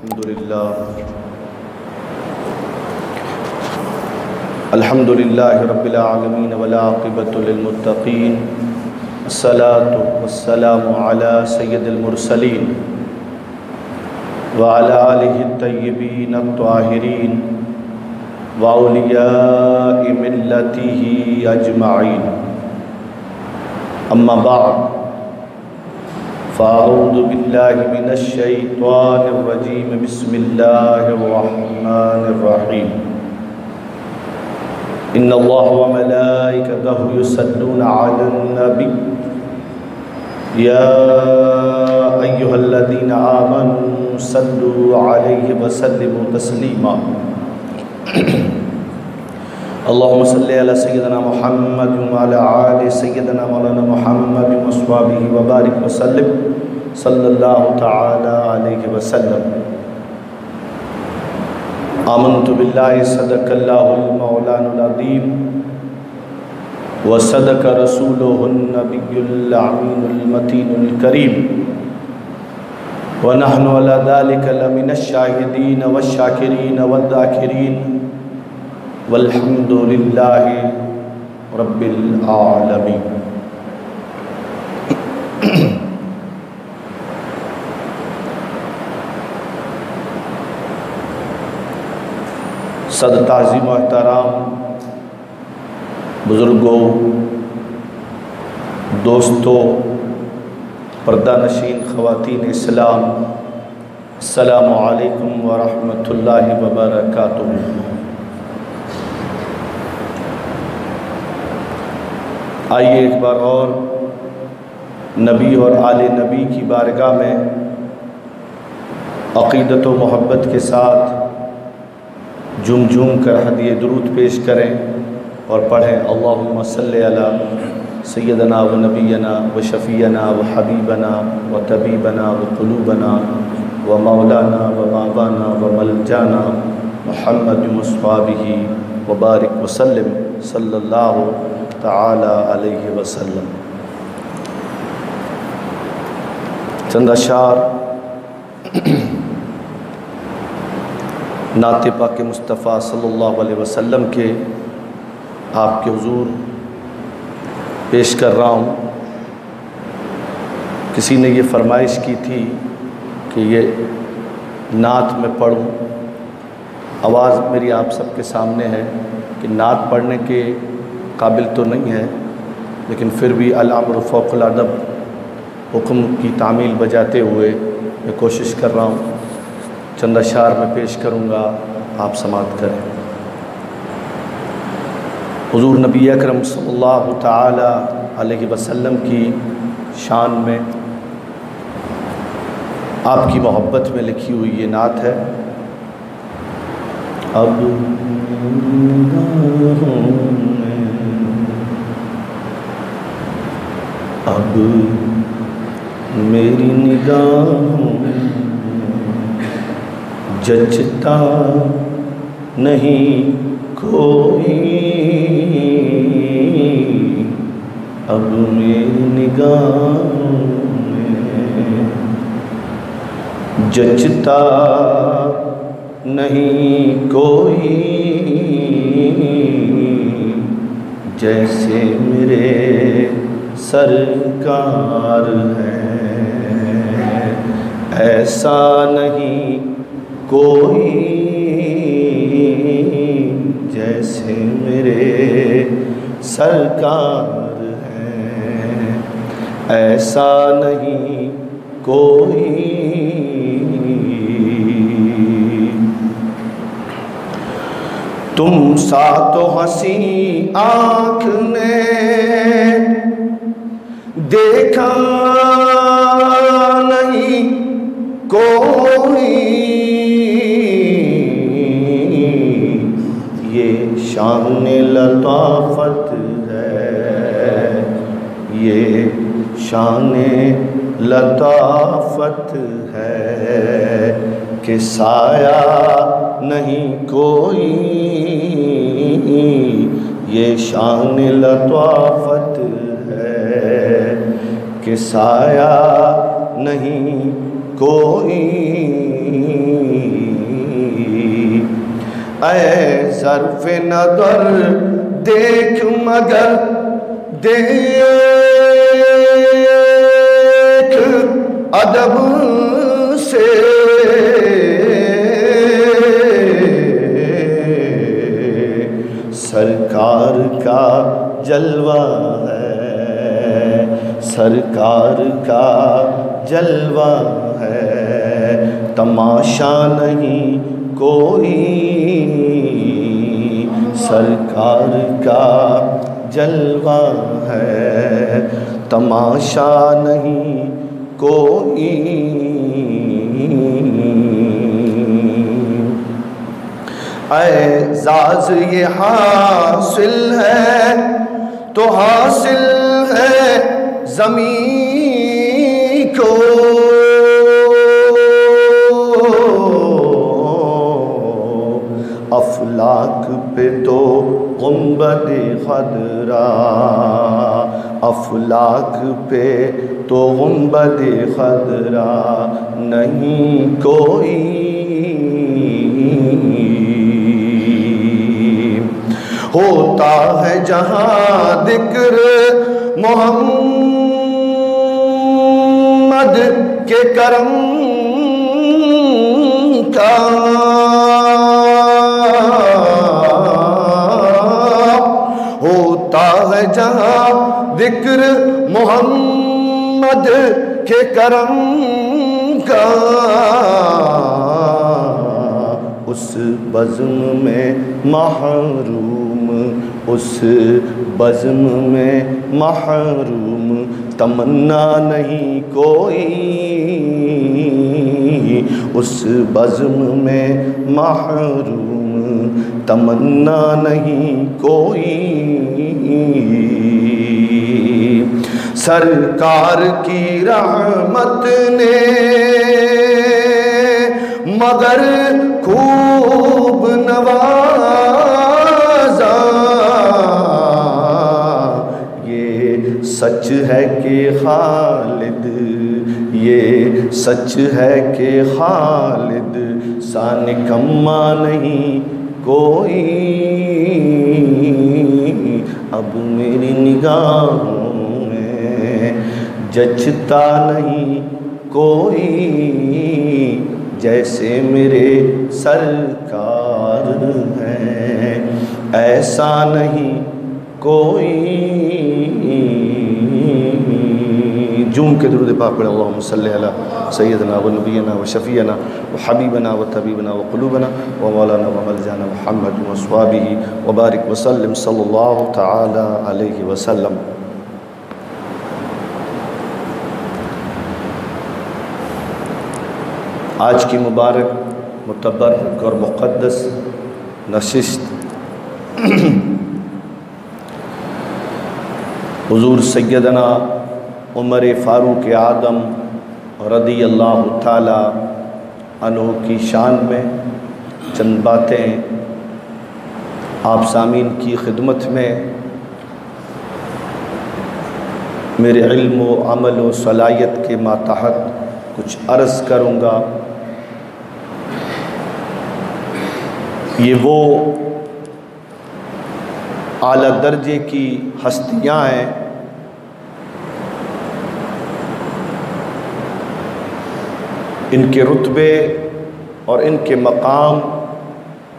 अल्हम्दुलिल्लाह अल्हम्दुलिल्लाह रब्बिल आलमीन वल आक़िबतु लिल मुत्तक़ीन अस्सलातु वस्सलामु अला सय्यिदिल मुरसलीन व अला आलिहि तय्यिबीन अत्ताहिरीन व औलियाइ मिल्लतिही अजमाइन अम्मा बाद फ़ाऊद बिल्लाहि मिनश शैतानिर रजीम बिस्मिल्लाहिर रहमानिर रहीम इन्नल्लाह व मलाइकतहु युसल्लूना अलन नबी या अय्युहल्लज़ीना आमनू सल्लू अलैहि व सल्लिमू तस्लीमा अल्लाहुम्म सल्लि अला सय्यिदना मुहम्मद व अला आलि सय्यिदना मौलाना मुहम्मद व सल्लल्लाहु तआला अलैहि व सल्लम आमनतु बिल्लाहि सदकल्लाहुल मौलानुल अज़ीम व सदक रसूलुहुन नबियुल अमीनुल मतीनुल करीम व नहनु अला ज़ालिका लमिनश शाहिदीन वश शाकिरीन वज़ाकिरीन वल्हम्दुलिल्लाहि रब्बिल आलमीन सद ताज़ीम एहतराम। बुज़ुर्गों, दोस्तों पर्दा नशीन ख़वातीन इस्लाम अलैकुम वरहमतुल्लाहि वबरकातुहू आइए एक बार और नबी और आले नबी की बारगाह में अक़ीदत व मोहब्बत के साथ झूम झूम कर हदिय दरूद पेश करें और पढ़ें, अल्लाहुम्मा सल्लि अला सैयदना व नबीना व शफ़ीना व हबीबना व तबीबना व क़ुलूबना व मौलाना व बाबाना व मलजाना मोहम्मद मुस्वाबिही व बारिक वसल्लम सल्लल्लाहु ताला अलैहि वसल्लम चंद अशार नात पाक मुस्तफ़ा अलैहि वसल्लम के आपके हजूर पेश कर रहा हूँ। किसी ने ये फरमाइश की थी कि ये नात में पढ़ूँ। आवाज़ मेरी आप सबके सामने है कि नात पढ़ने के काबिल तो नहीं है, लेकिन फिर भी अलामर अदब, हुक्म की तामील बजाते हुए मैं कोशिश कर रहा हूँ। चंद अशार में पेश करूँगा, आप समाप्त करें। हुजूर नबी अकरम सल्लल्लाहु अलैहि वसल्लम की शान में आपकी मोहब्बत में लिखी हुई ये नात है। अब अब मेरी निगाहों जचता नहीं कोई। अब मेरी निगाह में जचता नहीं कोई। जैसे मेरे सरकार है, ऐसा नहीं कोई जैसे मेरे सरकार है। ऐसा नहीं कोई। तुम सा तो हँसी आँख ने देखा शान लताफत है कि साया नहीं कोई। ये शान लताफत है कि साया नहीं कोई। ऐ जरफ नदर देख मगर देख अदब से। सरकार का जलवा है, सरकार का जलवा है। तमाशा नहीं कोई, सरकार का जलवा है। तमाशा नहीं कोई एजाज ये हासिल है तो हासिल है जमी को। अफलाक पे तो गुंबद खदरा, अफलाक पे तो गुंबद खदरा नहीं कोई। होता है जहाँ दिक्र मोहम्मद के करम का। होता है जहाँ दिक्र मोहम्मद के करम का। उस बज़म में महरूम, उस बज़म में महरूम, तमन्ना नहीं कोई। उस बज़म में महरूम, तमन्ना नहीं कोई। सरकार की रहमत ने मगर खूब नवाजा। ये सच है कि खालिद, ये सच है कि खालिद सा निकम्मा नहीं कोई। अब मेरी निगाहों जचता नहीं कोई, जैसे मेरे सरकार हैं, ऐसा नहीं कोई। जूम के दरुद पाक पढ़े, अल्लाहुम्मा सल्ली अला सैयदना व नबीना व शफ़ीना व हबीबना व तबीबना व क़ुलूबना व मौलाना व मलजाना मुहम्मद व स्वाबिही व बारिक वसल्लम सल्लल्लाहु तआला अलैहि वसल्लम आज की मुबारक मुतबरक और मुक़दस नशिस्त। हजूर सैदना उमर फ़ारूक आदम रदी अल्लाह अनु की शान में चंद बातें आप सामीन की खिदमत में। मेरे इल्म अमल व सलाहियत के मातहत कुछ अर्ज़ करूँगा। ये वो आला दर्जे की हस्तियाँ हैं। इनके रुतबे और इनके मकाम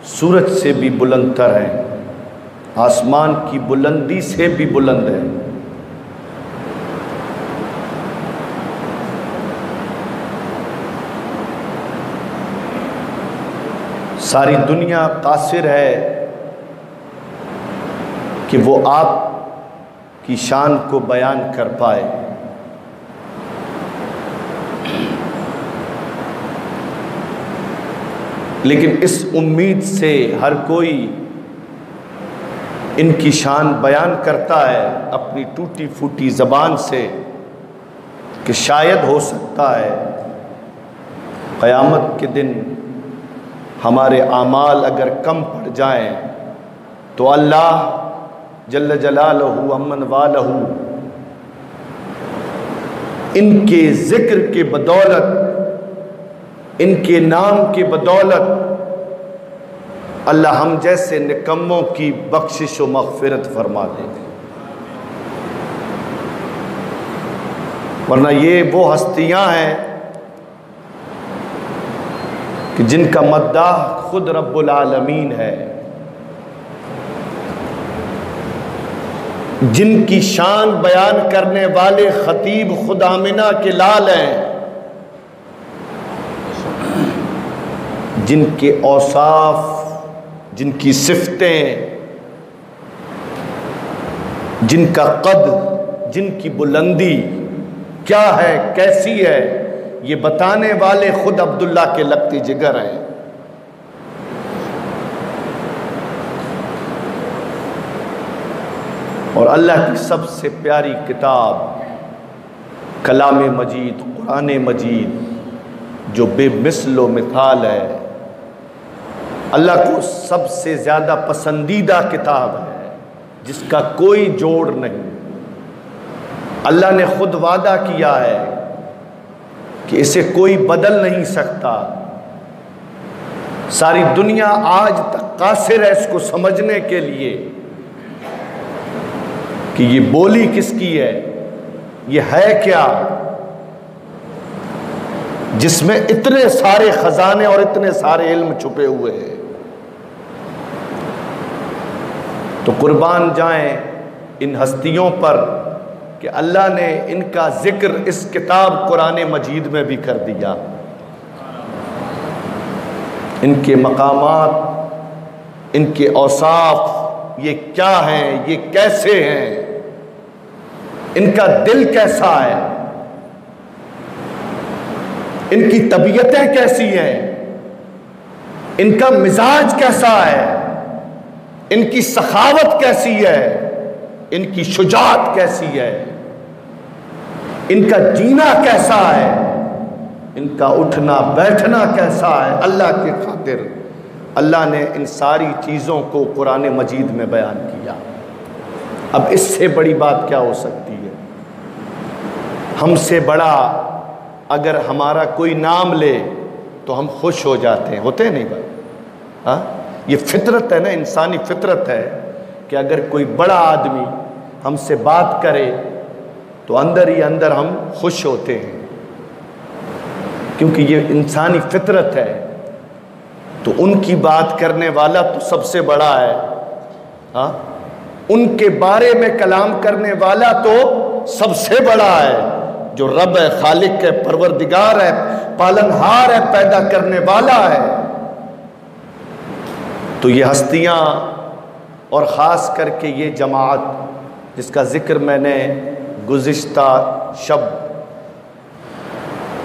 सूरज से भी बुलंदतर हैं। आसमान की बुलंदी से भी बुलंद है। सारी दुनिया कासिर है कि वो आप की शान को बयान कर पाए। लेकिन इस उम्मीद से हर कोई इनकी शान बयान करता है अपनी टूटी फूटी ज़बान से कि शायद हो सकता है क़यामत के दिन हमारे आमाल अगर कम पड़ जाएँ तो अल्लाह जल्ल जलालहू अमन वालहू, इनके ज़िक्र के बदौलत, इनके नाम के बदौलत, अल्लाह हम जैसे निकम्मों की बख्शिश व मगफिरत फरमा देंगे वरना ये वो हस्तियाँ हैं कि जिनका मद्दाह खुद रब्बुल आलमीन है, जिनकी शान बयान करने वाले ख़तीब खुदामिना के लाल हैं, जिनके औसाफ, जिनकी सिफतें, जिनका कद, जिनकी बुलंदी क्या है, कैसी है ये बताने वाले खुद अब्दुल्ला के लगते जिगर हैं। और अल्लाह की सबसे प्यारी किताब, कलाम मजीद, कुरान मजीद, जो बेमिसल मिसाल है, अल्लाह को सबसे ज़्यादा पसंदीदा किताब है, जिसका कोई जोड़ नहीं। अल्लाह ने खुद वादा किया है कि इसे कोई बदल नहीं सकता। सारी दुनिया आज तक कासिर है इसको समझने के लिए कि ये बोली किसकी है? ये है क्या? जिसमें इतने सारे खजाने और इतने सारे इल्म छुपे हुए हैं। तो कुर्बान जाएँ इन हस्तियों पर कि अल्लाह ने इनका ज़िक्र इस किताब कुरान मजीद में भी कर दिया। इनके मकाम इनके औसाफ, ये क्या हैं, ये कैसे हैं? इनका दिल कैसा है? इनकी तबीयतें कैसी हैं? इनका मिजाज कैसा है? इनकी सखावत कैसी है? इनकी शुजात कैसी है? इनका जीना कैसा है? इनका उठना, बैठना कैसा है? अल्लाह के खातिर अल्लाह ने इन सारी चीज़ों को कुरान मजीद में बयान किया। अब इससे बड़ी बात क्या हो सकती है? हमसे बड़ा अगर हमारा कोई नाम ले तो हम खुश हो जाते हैं। होते हैं नहीं भाई? हाँ? ये फितरत है ना, इंसानी फितरत है कि अगर कोई बड़ा आदमी हमसे बात करे तो अंदर ही अंदर हम खुश होते हैं। क्योंकि ये इंसानी फितरत है। तो उनकी बात करने वाला तो सबसे बड़ा है। हा? उनके बारे में कलाम करने वाला तो सबसे बड़ा है। जो रब है, खालिक है, परवरदिगार है, पालनहार है, पैदा करने वाला है। तो ये हस्तियाँ और ख़ास करके ये जमात, जिसका ज़िक्र मैंने गुज्त शब।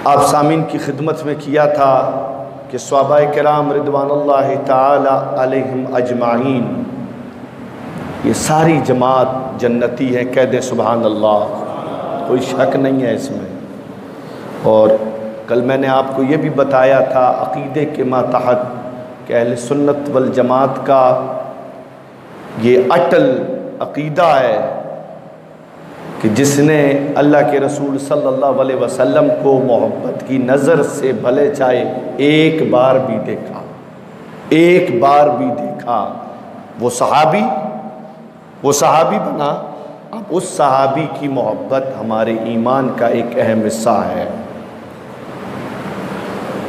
आप सामीन की खिदमत में किया था कि सवाबा कराम रिदवान अजमाइन। ये सारी जमात जन्नती है कैद सुबहान अल्लाह कोई शक नहीं है इसमें। और कल मैंने आपको ये भी बताया था अकीदे के मातहत कि अहल सुन्नत वल जमात का ये अटल अकीदा है। कि जिसने अल्लाह के रसूल सल्लल्लाहु अलैहि वसल्लम को मोहब्बत की नज़र से भले चाहे एक बार भी देखा, एक बार भी देखा, वो सहाबी वो सहाबी बना। अब उस सहाबी की मोहब्बत हमारे ईमान का एक अहम हिस्सा है।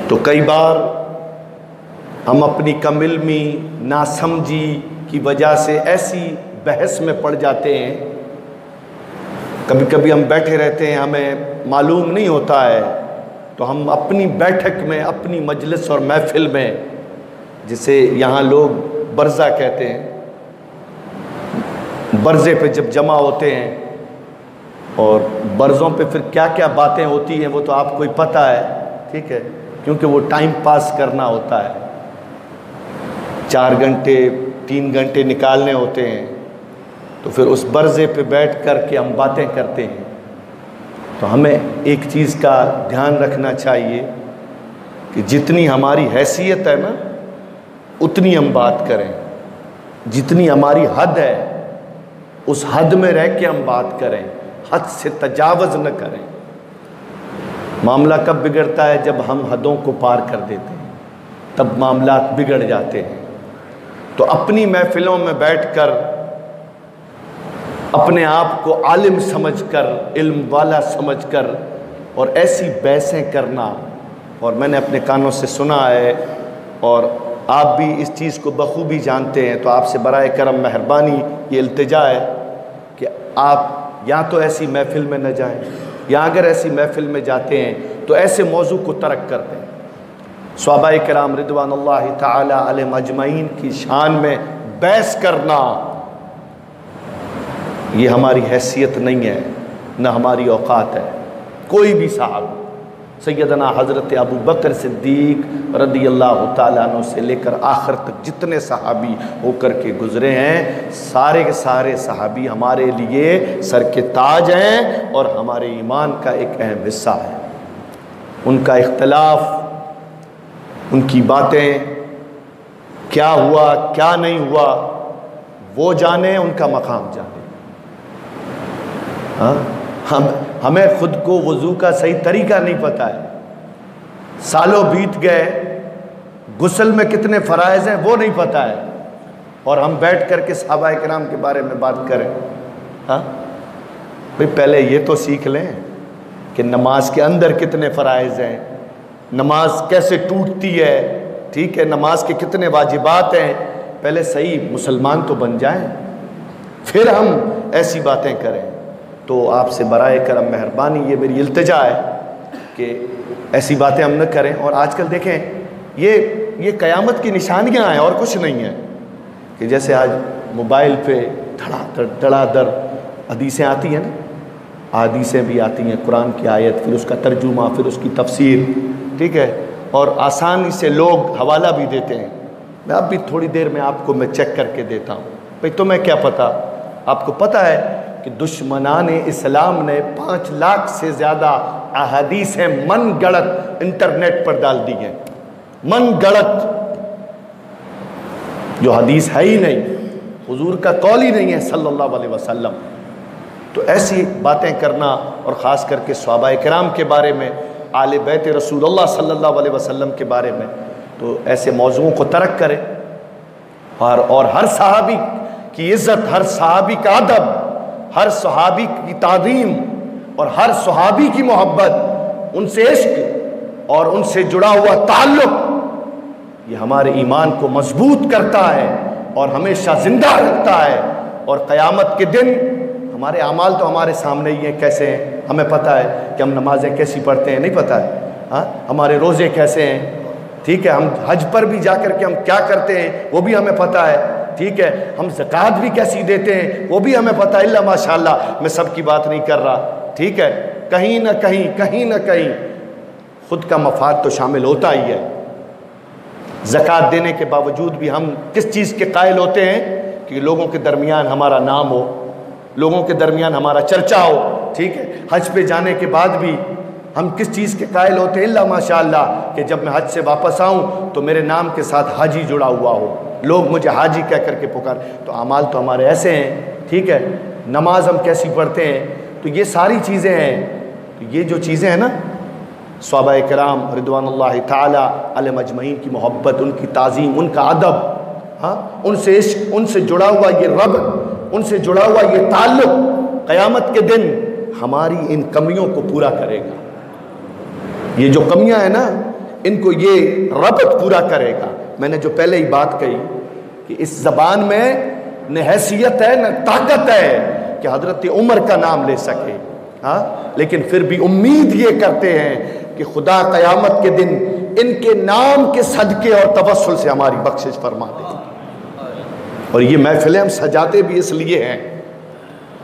तो कई बार हम अपनी कमिलमी नासमझी की वजह से ऐसी बहस में पड़ जाते हैं कभी कभी हम बैठे रहते हैं, हमें मालूम नहीं होता है तो हम अपनी बैठक में, अपनी मजलिस और महफिल में, जिसे यहाँ लोग बर्ज़ा कहते हैं, बर्ज़े पे जब जमा होते हैं, और बर्ज़ों पे फिर क्या क्या बातें होती हैं, वो तो आपको ही पता है, ठीक है? क्योंकि वो टाइम पास करना होता है। चार घंटे, तीन घंटे निकालने होते हैं। तो फिर उस बर्ज़े पे बैठ कर के हम बातें करते हैं। तो हमें एक चीज़ का ध्यान रखना चाहिए कि जितनी हमारी हैसियत है ना, उतनी हम बात करें। जितनी हमारी हद है, उस हद में रह के हम बात करें। हद से तजावज़ न करें। मामला कब बिगड़ता है? जब हम हदों को पार कर देते हैं। तब मामला बिगड़ जाते हैं। तो अपनी महफिलों में बैठकर अपने आप को आलिम समझकर, इल्म वाला समझकर और ऐसी बहसें करना। और मैंने अपने कानों से सुना है और आप भी इस चीज़ को बखूबी जानते हैं तो आपसे बर करम मेहरबानी। ये अल्तजा है कि आप या तो ऐसी महफिल में न जाएँ, या अगर ऐसी महफिल में जाते हैं तो ऐसे मौजू को तरक कर दें। सबाब कराम रिदवान तजमैन की शान में बहस करना। ये हमारी हैसियत नहीं है, न हमारी औकात है। कोई भी साहब सैदना हज़रत अबू बकर सिद्दीक रदी अल्लाह तु से लेकर आखिर तक जितने सहाबी होकर के गुज़रे हैं, सारे के सारे सहाबी हमारे लिए सर के ताज हैं और हमारे ईमान का एक अहम हिस्सा है। उनका इख्तलाफ, उनकी बातें, क्या हुआ, क्या नहीं हुआ, वो जाने, उनका मकाम जाने। हाँ? हम, हमें खुद को वज़ू का सही तरीका नहीं पता है। सालों बीत गए, गुसल में कितने फ़रज़ हैं वो नहीं पता है। और हम बैठ कर के सहाबा कराम के बारे में बात करें। हाँ? भाई, पहले ये तो सीख लें कि नमाज़ के अंदर कितने फ़रज़ हैं। नमाज़ कैसे टूटती है, ठीक है? नमाज़ के कितने वाजिबात हैं। पहले सही मुसलमान तो बन जाएँ, फिर हम ऐसी बातें करें। तो आपसे बर करम मेहरबानी, ये मेरी इल्तजा है कि ऐसी बातें हम न करें। और आजकल देखें, ये ये क़यामत की निशानियाँ हैं और कुछ नहीं है कि जैसे आज मोबाइल पे धड़ाधड़ धड़ाधड़ हदीसें आती हैं ना, हदीसें भी आती हैं, कुरान की आयत, फिर उसका तर्जुमा, फिर उसकी तफसीर, ठीक है? और आसानी से लोग हवाला भी देते हैं। मैं अब भी थोड़ी देर में आपको मैं चेक करके देता हूँ। भाई, तुम्हें क्या पता? आपको पता है कि दुश्मनान इस्लाम ने पाँच लाख से ज़्यादा अहदीसें मन गढ़त इंटरनेट पर डाल दी हैं। मन गढ़त जो हदीस है ही नहीं, हुजूर का कौल ही नहीं है सल्लल्लाहु अलैहि वसल्लम। तो ऐसी बातें करना और ख़ास करके सहाबा कराम के बारे में, आल बैत रसूल सल्ला वसल्लम के बारे में तो ऐसे मौजुओं को तरक करें। और और हर सहाबी की इज़्ज़त, हर सहाबी का अदब। हर सहाबी की तादीम और हर सहाबी की मोहब्बत, उनसे इश्क और उनसे जुड़ा हुआ ताल्लुक, ये हमारे ईमान को मज़बूत करता है और हमेशा ज़िंदा रखता है। और क़यामत के दिन हमारे अमाल तो हमारे सामने ही हैं, कैसे हैं? हमें पता है कि हम नमाज़ें कैसी पढ़ते हैं, नहीं पता है? हाँ? हमारे रोज़े कैसे हैं? ठीक है, हम हज पर भी जा कर के हम क्या करते हैं, वो भी हमें पता है। ठीक है, हम ज़क़़त भी कैसी देते हैं, वो भी हमें पता है माशाल्लाह, मैं सबकी बात नहीं कर रहा, ठीक है, कहीं ना कहीं कहीं ना कहीं, खुद का मफाद तो शामिल होता ही है। ज़क़़त देने के बावजूद भी हम किस चीज़ के कायल होते हैं, कि लोगों के दरमियान हमारा नाम हो, लोगों के दरमियान हमारा चर्चा हो, ठीक है, हज पे जाने के बाद भी हम किस चीज़ के कायल होते हैं माशा कि जब मैं हज से वापस आऊँ तो मेरे नाम के साथ हाजी जुड़ा हुआ हो। लोग मुझे हाजी कह करके पुकार तो अमाल तो हमारे ऐसे हैं, ठीक है? नमाज़ हम कैसी पढ़ते हैं? तो ये सारी चीज़ें हैं। तो ये जो चीज़ें हैं ना सहाबा कराम रिदवान तजमैन की मोहब्बत, उनकी तज़ीम, उनका अदब हाँ? उनसे उनसे जुड़ा हुआ ये रब, उनसे जुड़ा हुआ ये ताल्लुक़, क़यामत के दिन हमारी इन कमियों को पूरा करेगा। ये जो कमियाँ हैं ना, इनको ये रबत पूरा करेगा। मैंने जो पहले ही बात कही कि इस ज़बान में न हैसियत है, न ताकत है कि हज़रत उमर का नाम ले सके। हाँ? लेकिन फिर भी उम्मीद ये करते हैं कि खुदा क़यामत के दिन इनके नाम के सदक़े और तवसल से हमारी बख्शिश फरमा दे। और ये महफिलें हम सजाते भी इसलिए हैं,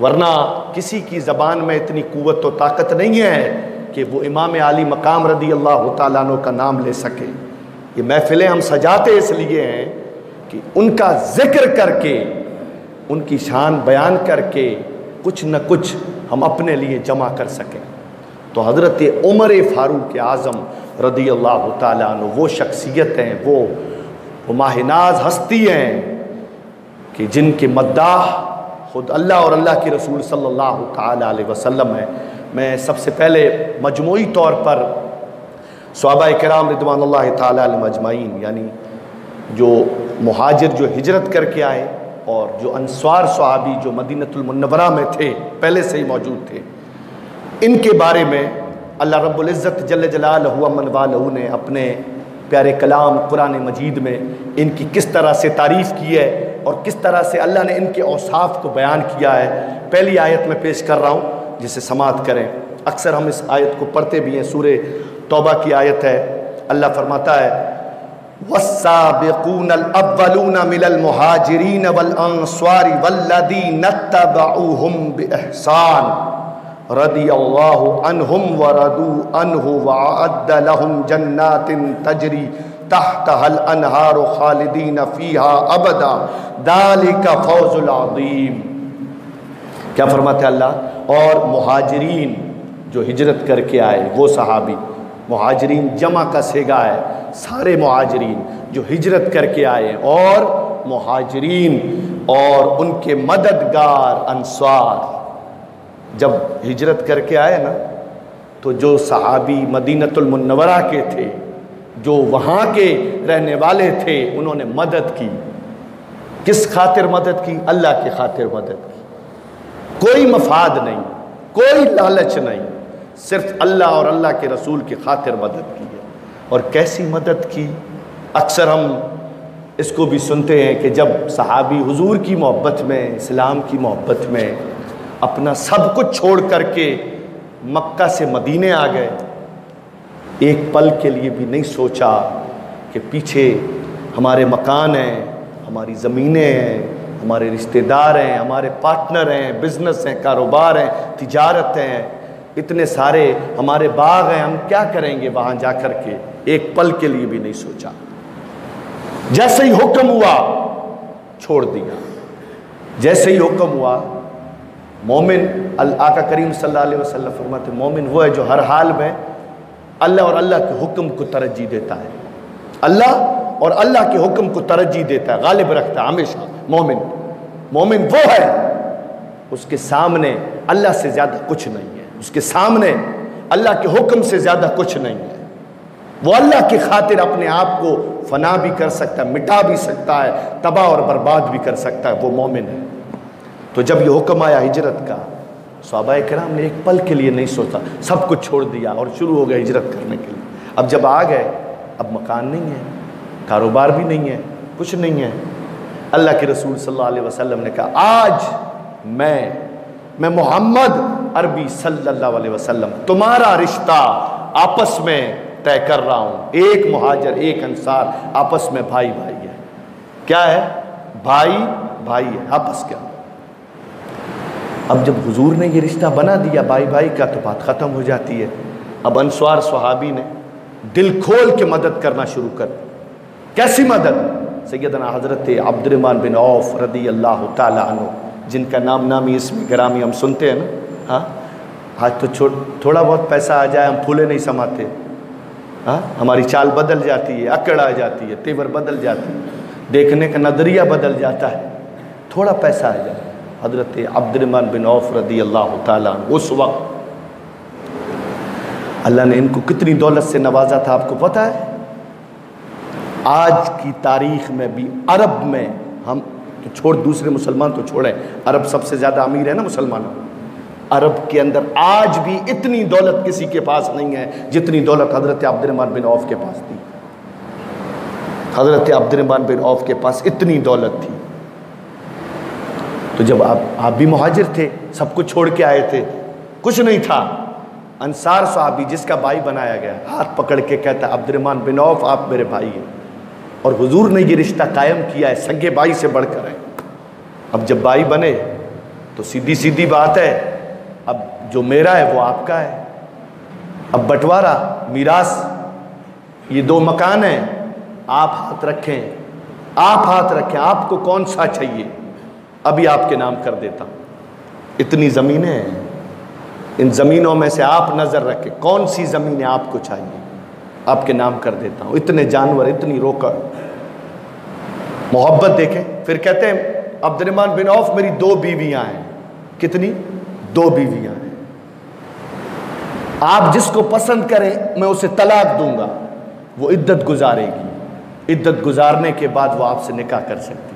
वरना किसी की ज़बान में इतनी क़वत तो ताकत नहीं है कि वो इमाम आली मकाम रदी अल्लाह तु का नाम ले सके। ये महफिलें हम सजाते इसलिए हैं कि उनका ज़िक्र करके, उनकी शान बयान करके कुछ न कुछ हम अपने लिए जमा कर सकें। तो हज़रत उमर फ़ारूक आज़म रदी अल्लाह तु वो शख्सियत हैं, वो वो माहनाज हस्ती हैं कि जिनके मद्दाह खुद अल्लाह और अल्लाह के रसूल सल्लल्लाहु अलैहि वसल्लम है। मैं सबसे पहले मजमू तौर पर सहाबा कराम रिदवान तजमाइन यानी जो महाजिर, जो हिजरत करके आए और जो अनसवार सहाबी जो मदीनतुलमनवरा में थे, पहले से ही मौजूद थे। इनके बारे में अल्लाह रब्ज़त जल जलाल वालहू ने अपने प्यारे कलाम कुरान मजीद में इनकी किस तरह से तारीफ़ की है और किस तरह से अल्लाह ने इनके औसाफ को बयान किया है, पहली आयत में पेश कर रहा हूँ, जिसे समात करें। अक्सर हम इस आयत को पढ़ते भी हैं सूर्य तौबा की आयत है, अल्लाह फरमाता है अल्लाह क्या फरमाते अल्लाह? और जो हिजरत करके आए, वो सहाबी महाजरीन जमा का सेगा है। सारे महाजरीन जो हिजरत करके आए और महाजरीन और उनके मददगार अनसार जब हिजरत करके आए ना तो जो सहाबी मदीनतुलमनवरा के थे, जो वहाँ के रहने वाले थे, उन्होंने मदद की। किस खातिर मदद की? अल्लाह की खातिर मदद की। कोई मफाद नहीं, कोई लालच नहीं। सिर्फ़ अल्लाह और अल्लाह के रसूल की खातिर मदद की है। और कैसी मदद की? अक्सर हम इसको भी सुनते हैं कि जब सहाबी हुजूर की मोहब्बत में, इस्लाम की मोहब्बत में अपना सब कुछ छोड़ करके मक्का से मदीने आ गए, एक पल के लिए भी नहीं सोचा कि पीछे हमारे मकान हैं, हमारी ज़मीनें हैं, हमारे रिश्तेदार हैं, हमारे पार्टनर हैं, बिज़नेस हैं, कारोबार हैं, तिजारत हैं। इतने सारे हमारे बाग हैं, हम क्या करेंगे वहाँ जाकर के? एक पल के लिए भी नहीं सोचा। जैसे ही हुक्म हुआ, छोड़ दिया। जैसे ही हुक्म हुआ, मोमिन आका करीम सल्लल्लाहु अलैहि वसल्लम फरमाते, मोमिन, वो है जो हर हाल में अल्लाह और अल्लाह के हुक्म को तरजीह देता है। अल्लाह और अल्लाह के हुक्म को तरजीह देता है, गालिब रखता है हमेशा, मोमिन। मोमिन वो है, उसके सामने अल्लाह से ज़्यादा कुछ नहीं। उसके सामने अल्लाह के हुक्म से ज़्यादा कुछ नहीं है। वो अल्लाह की खातिर अपने आप को फना भी कर सकता है, मिटा भी सकता है, तबाह और बर्बाद भी कर सकता है, वो मोमिन है। तो जब ये हुक्म आया हिजरत का सहाबा कराम ने एक पल के लिए नहीं सोचा, सब कुछ छोड़ दिया और शुरू हो गया हिजरत करने के लिए। अब जब आ गए, अब मकान नहीं है, कारोबार भी नहीं है, कुछ नहीं है। अल्लाह के रसूल सल्लल्लाहु अलैहि वसल्लम ने कहा, आज मैं मैं मोहम्मद अरबी सल्लल्लाहु अलैहि वसल्लम, तुम्हारा रिश्ता आपस में तय कर रहा हूँ। एक मुहाजर, एक अंसार आपस में भाई भाई है। क्या है? भाई भाई है, आपस क्या? अब जब हुजूर ने ये रिश्ता बना दिया भाई भाई का तो बात ख़त्म हो जाती है। अब अनसवार सुहाबी ने दिल खोल के मदद करना शुरू कर कैसी मदद? सैदना हज़रत अब्दुलरमान बिन औफ रदी अल्लाह तु जिनका नाम नामी इसमें ग्रामी हम सुनते हैं ना हाँ? आज तो थोड़ा बहुत पैसा आ जाए, हम फूले नहीं समाते। हाँ? हमारी चाल बदल जाती है, अकड़ आ जाती है, तेवर बदल जाती है। देखने का नज़रिया बदल जाता है। थोड़ा पैसा आ जाए। हज़रत अब्दुलरमान बिन औफ रदी अल्लाह उस वक्त। अल्लाह ने इनको कितनी दौलत से नवाजा था, आपको पता है? आज की तारीख में भी, अरब में हम तो छोड़, दूसरे मुसलमान तो छोड़े। अरब सबसे ज़्यादा अमीर है ना मुसलमानों? अरब के अंदर आज भी इतनी दौलत किसी के पास नहीं है जितनी दौलत हज़रत अब्दुलरमान बिन औफ के पास थी। हज़रत अब्दुलरमान बिन औफ के पास इतनी दौलत थी। तो जब आप आप भी मुहाजिर थे, सब कुछ छोड़ के आए थे, कुछ नहीं था। अंसार साहबी जिसका भाई बनाया गया, हाथ पकड़ के कहता अब्दुलरमान बिन औफ, आप मेरे भाई हैं। और हुजूर ने ये रिश्ता कायम किया है, सगे भाई से बढ़कर है। अब जब भाई बने तो सीधी सीधी बात है, अब जो मेरा है, वो आपका है। अब बंटवारा, मीरास, ये दो मकान हैं, आप हाथ रखें, आप हाथ रखें, आपको कौन सा चाहिए? अभी आपके नाम कर देता इतनी ज़मीनें हैं, इन ज़मीनों में से आप नज़र रखें, कौन सी ज़मीनें आपको चाहिए? आपके नाम कर देता हूँ। इतने जानवर, इतनी रोकड़। मोहब्बत देखें। फिर कहते हैं अब्दुलरमान बिन औफ, मेरी दो बीवियाँ हैं। कितनी? दो बीवियाँ हैं। आप जिसको पसंद करें, मैं उसे तलाक दूँगा। वो इद्दत गुजारेगी। इद्दत गुजारने के बाद वो आपसे निकाह कर सकती